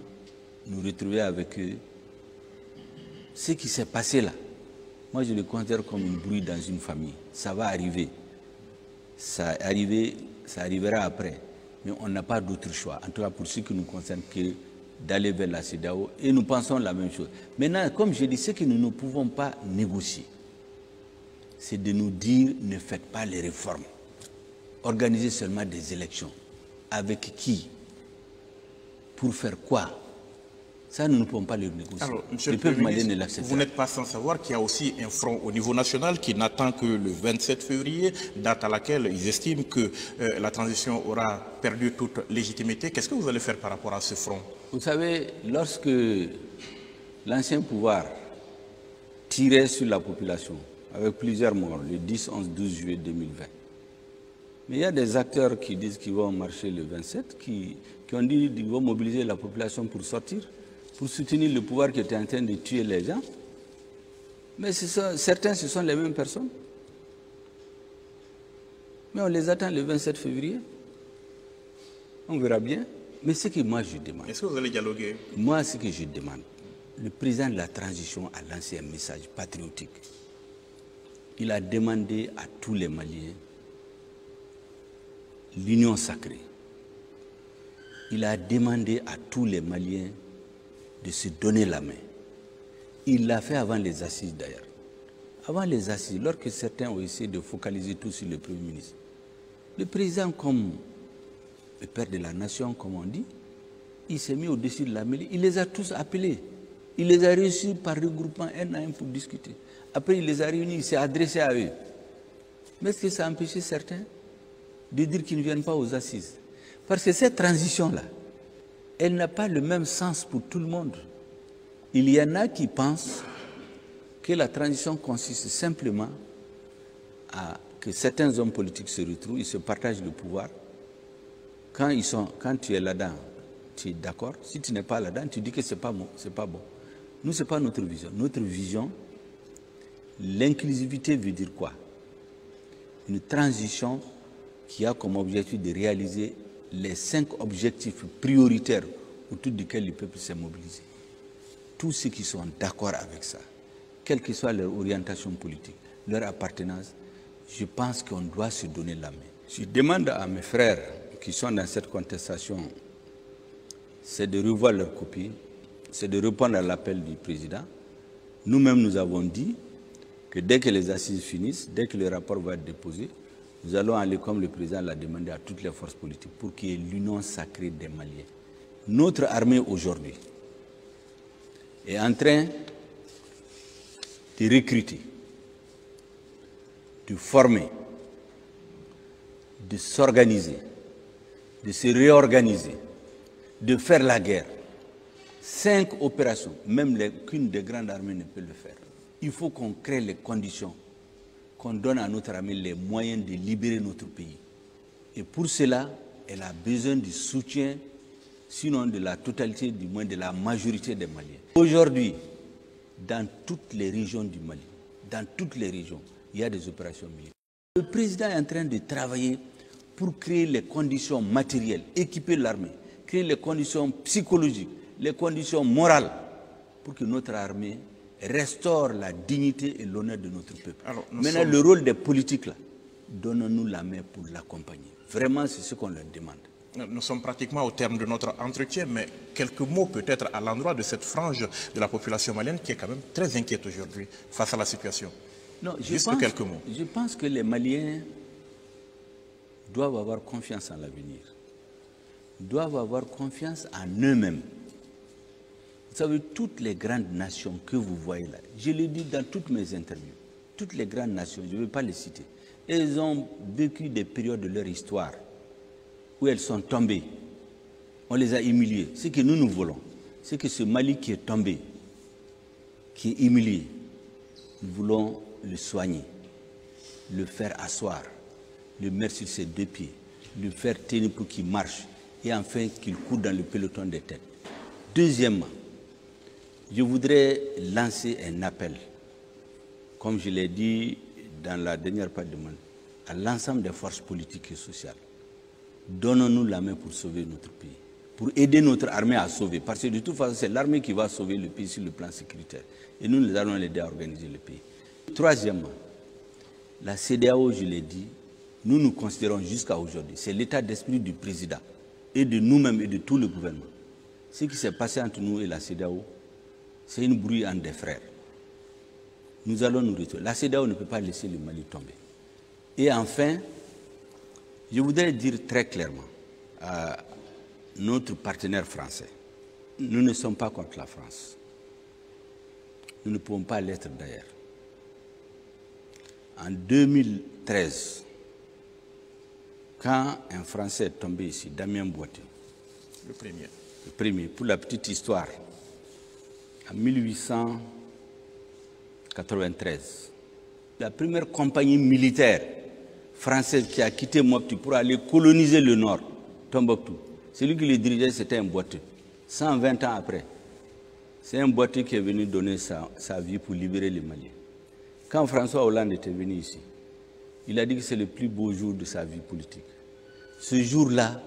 nous retrouver avec eux. Ce qui s'est passé là, moi je le considère comme une bruit dans une famille. Ça va arriver. Ça, arriver, ça arrivera après. Mais on n'a pas d'autre choix, en tout cas pour ce qui nous concerne, que d'aller vers la CEDAO et nous pensons la même chose. Maintenant, comme je dis, ce que nous ne pouvons pas négocier, c'est de nous dire ne faites pas les réformes. Organisez seulement des élections. Avec qui? Pour faire quoi? Ça, nous ne pouvons pas le négocier. Alors, Monsieur le, peuple malien ne Vous n'êtes pas sans savoir qu'il y a aussi un front au niveau national qui n'attend que le 27 février, date à laquelle ils estiment que euh, la transition aura perdu toute légitimité. Qu'est-ce que vous allez faire par rapport à ce front? Vous savez, lorsque l'ancien pouvoir tirait sur la population, avec plusieurs morts, le 10, 11, 12 juillet 2020, mais il y a des acteurs qui disent qu'ils vont marcher le 27, qui, qui ont dit qu'ils vont mobiliser la population pour sortir pour soutenir le pouvoir qui était en train de tuer les gens. Mais certains, ce sont les mêmes personnes. Mais on les attend le 27 février. On verra bien. Mais ce que moi je demande. Est-ce que vous allez dialoguer? Moi, ce que je demande, le président de la transition a lancé un message patriotique. Il a demandé à tous les Maliens l'union sacrée. Il a demandé à tous les Maliens de se donner la main. Il l'a fait avant les assises d'ailleurs. Avant les assises, lorsque certains ont essayé de focaliser tout sur le Premier ministre, le président, comme le père de la nation, comme on dit, il s'est mis au-dessus de la mêlée. Il les a tous appelés. Il les a réussi par regroupement un à un pour discuter. Après, il les a réunis, il s'est adressé à eux. Mais est-ce que ça a empêché certains de dire qu'ils ne viennent pas aux assises? Parce que cette transition-là, elle n'a pas le même sens pour tout le monde. Il y en a qui pensent que la transition consiste simplement à que certains hommes politiques se retrouvent, ils se partagent le pouvoir. Quand, tu es là-dedans, tu es d'accord. Si tu n'es pas là-dedans, tu dis que ce n'est pas, bon, pas bon. Nous, ce n'est pas notre vision. Notre vision, l'inclusivité veut dire quoi? Une transition qui a comme objectif de réaliser les cinq objectifs prioritaires autour desquels le peuple s'est mobilisé. Tous ceux qui sont d'accord avec ça, quelle que soit leur orientation politique, leur appartenance, je pense qu'on doit se donner la main. Je demande à mes frères qui sont dans cette contestation, c'est de revoir leur copie, c'est de répondre à l'appel du président. Nous-mêmes, nous avons dit que dès que les assises finissent, dès que le rapport va être déposé, nous allons aller, comme le président l'a demandé, à toutes les forces politiques pour qu'il y ait l'union sacrée des Maliens. Notre armée aujourd'hui est en train de recruter, de former, de s'organiser, de se réorganiser, de faire la guerre. Cinq opérations, même qu'une des grandes armées ne peut le faire. Il faut qu'on crée les conditions, qu'on donne à notre armée les moyens de libérer notre pays. Et pour cela, elle a besoin du soutien, sinon de la totalité, du moins de la majorité des Maliens. Aujourd'hui, dans toutes les régions du Mali, dans toutes les régions, il y a des opérations militaires. Le président est en train de travailler pour créer les conditions matérielles, équiper l'armée, créer les conditions psychologiques, les conditions morales pour que notre armée restaure la dignité et l'honneur de notre peuple. Maintenant, le rôle des politiques, là, donnons-nous la main pour l'accompagner. Vraiment, c'est ce qu'on leur demande. Nous sommes pratiquement au terme de notre entretien, mais quelques mots peut-être à l'endroit de cette frange de la population malienne qui est quand même très inquiète aujourd'hui face à la situation. Non, je Juste pense, quelques mots. Je pense que les Maliens doivent avoir confiance en l'avenir, doivent avoir confiance en eux-mêmes. Savez, toutes les grandes nations que vous voyez là, je l'ai dit dans toutes mes interviews, toutes les grandes nations, je ne vais pas les citer, elles ont vécu des périodes de leur histoire où elles sont tombées. On les a humiliées. Ce que nous nous voulons, c'est que ce Mali qui est tombé, qui est humilié, nous voulons le soigner, le faire asseoir, le mettre sur ses deux pieds, le faire tenir pour qu'il marche et enfin qu'il court dans le peloton des têtes. Deuxièmement, je voudrais lancer un appel, comme je l'ai dit dans la dernière partie de mon à l'ensemble des forces politiques et sociales. Donnons-nous la main pour sauver notre pays, pour aider notre armée à sauver. Parce que de toute façon, c'est l'armée qui va sauver le pays sur le plan sécuritaire. Et nous, nous allons l'aider à organiser le pays. Troisièmement, la CDAO, je l'ai dit, nous nous considérons jusqu'à aujourd'hui, c'est l'état d'esprit du président et de nous-mêmes et de tout le gouvernement. Ce qui s'est passé entre nous et la CDAO, c'est une bruyante des frères. Nous allons nous retrouver. La CDAO ne peut pas laisser le Mali tomber. Et enfin, je voudrais dire très clairement à notre partenaire français, nous ne sommes pas contre la France. Nous ne pouvons pas l'être d'ailleurs. En 2013, quand un Français est tombé ici, Damien Boité, le premier. Le premier, pour la petite histoire, en 1893, la première compagnie militaire française qui a quitté Mopti pour aller coloniser le nord, Tombouctou, celui qui le dirigeait, c'était un boiteux. 120 ans après, c'est un boiteux qui est venu donner sa, sa vie pour libérer les Maliens. Quand François Hollande était venu ici, il a dit que c'est le plus beau jour de sa vie politique. Ce jour-là,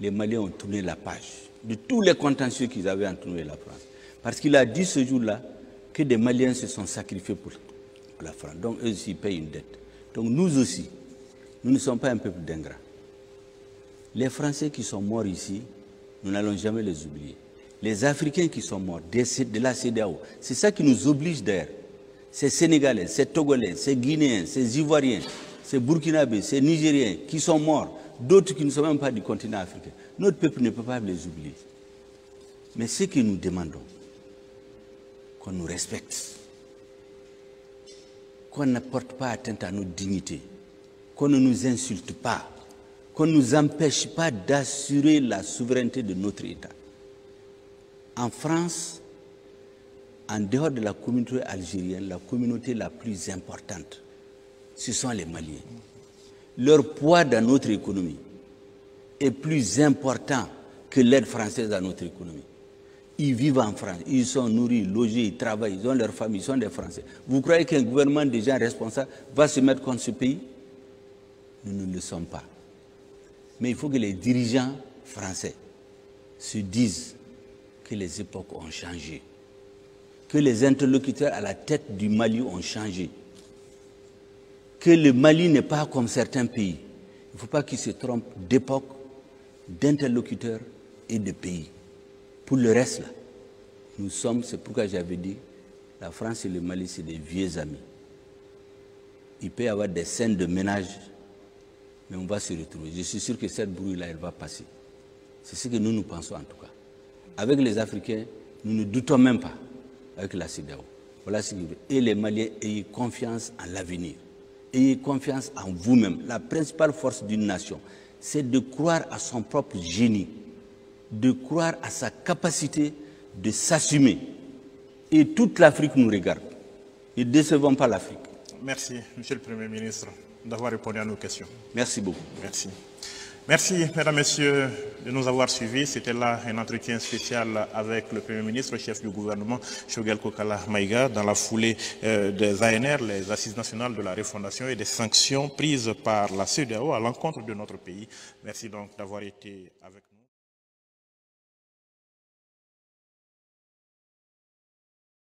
les Maliens ont tourné la page de tous les contentieux qu'ils avaient et la France. Parce qu'il a dit ce jour-là que des Maliens se sont sacrifiés pour la France. Donc eux aussi payent une dette. Donc nous aussi, nous ne sommes pas un peuple d'ingrats. Les Français qui sont morts ici, nous n'allons jamais les oublier. Les Africains qui sont morts de la CDAO, c'est ça qui nous oblige d'ailleurs ces Sénégalais, ces Togolais, ces Guinéens, ces Ivoiriens, ces Burkinabés, ces Nigériens qui sont morts, d'autres qui ne sont même pas du continent africain. Notre peuple ne peut pas les oublier. Mais ce que nous demandons, qu'on nous respecte, qu'on n'apporte pas atteinte à notre dignité, qu'on ne nous insulte pas, qu'on ne nous empêche pas d'assurer la souveraineté de notre État. En France, en dehors de la communauté algérienne, la communauté la plus importante, ce sont les Maliens. Leur poids dans notre économie est plus important que l'aide française dans notre économie. Ils vivent en France, ils sont nourris, logés, ils travaillent, ils ont leur famille, ils sont des Français. Vous croyez qu'un gouvernement de gens responsables va se mettre contre ce pays? Nous ne le sommes pas. Mais il faut que les dirigeants français se disent que les époques ont changé que les interlocuteurs à la tête du Mali ont changé, que le Mali n'est pas comme certains pays. Il ne faut pas qu'ils se trompent d'époque, d'interlocuteurs et de pays. Pour le reste, nous sommes, c'est pourquoi j'avais dit, la France et le Mali, c'est des vieux amis. Il peut y avoir des scènes de ménage, mais on va se retrouver. Je suis sûr que cette bruit-là, elle va passer. C'est ce que nous, nous pensons en tout cas. Avec les Africains, nous ne doutons même pas avec la CIDAO. Voilà ce Et les Maliens, ayez confiance en l'avenir. Ayez confiance en vous-même. La principale force d'une nation, c'est de croire à son propre génie, de croire à sa capacité de s'assumer. Et toute l'Afrique nous regarde. Ne décevons pas l'Afrique. Merci, Monsieur le Premier ministre, d'avoir répondu à nos questions. Merci beaucoup. Merci. Merci, Mesdames, Messieurs, de nous avoir suivis. C'était là un entretien spécial avec le Premier ministre, chef du gouvernement, Shogel Kokala Maïga, dans la foulée euh, des ANR, les Assises nationales de la refondation et des sanctions prises par la CEDEAO à l'encontre de notre pays. Merci donc d'avoir été avec nous.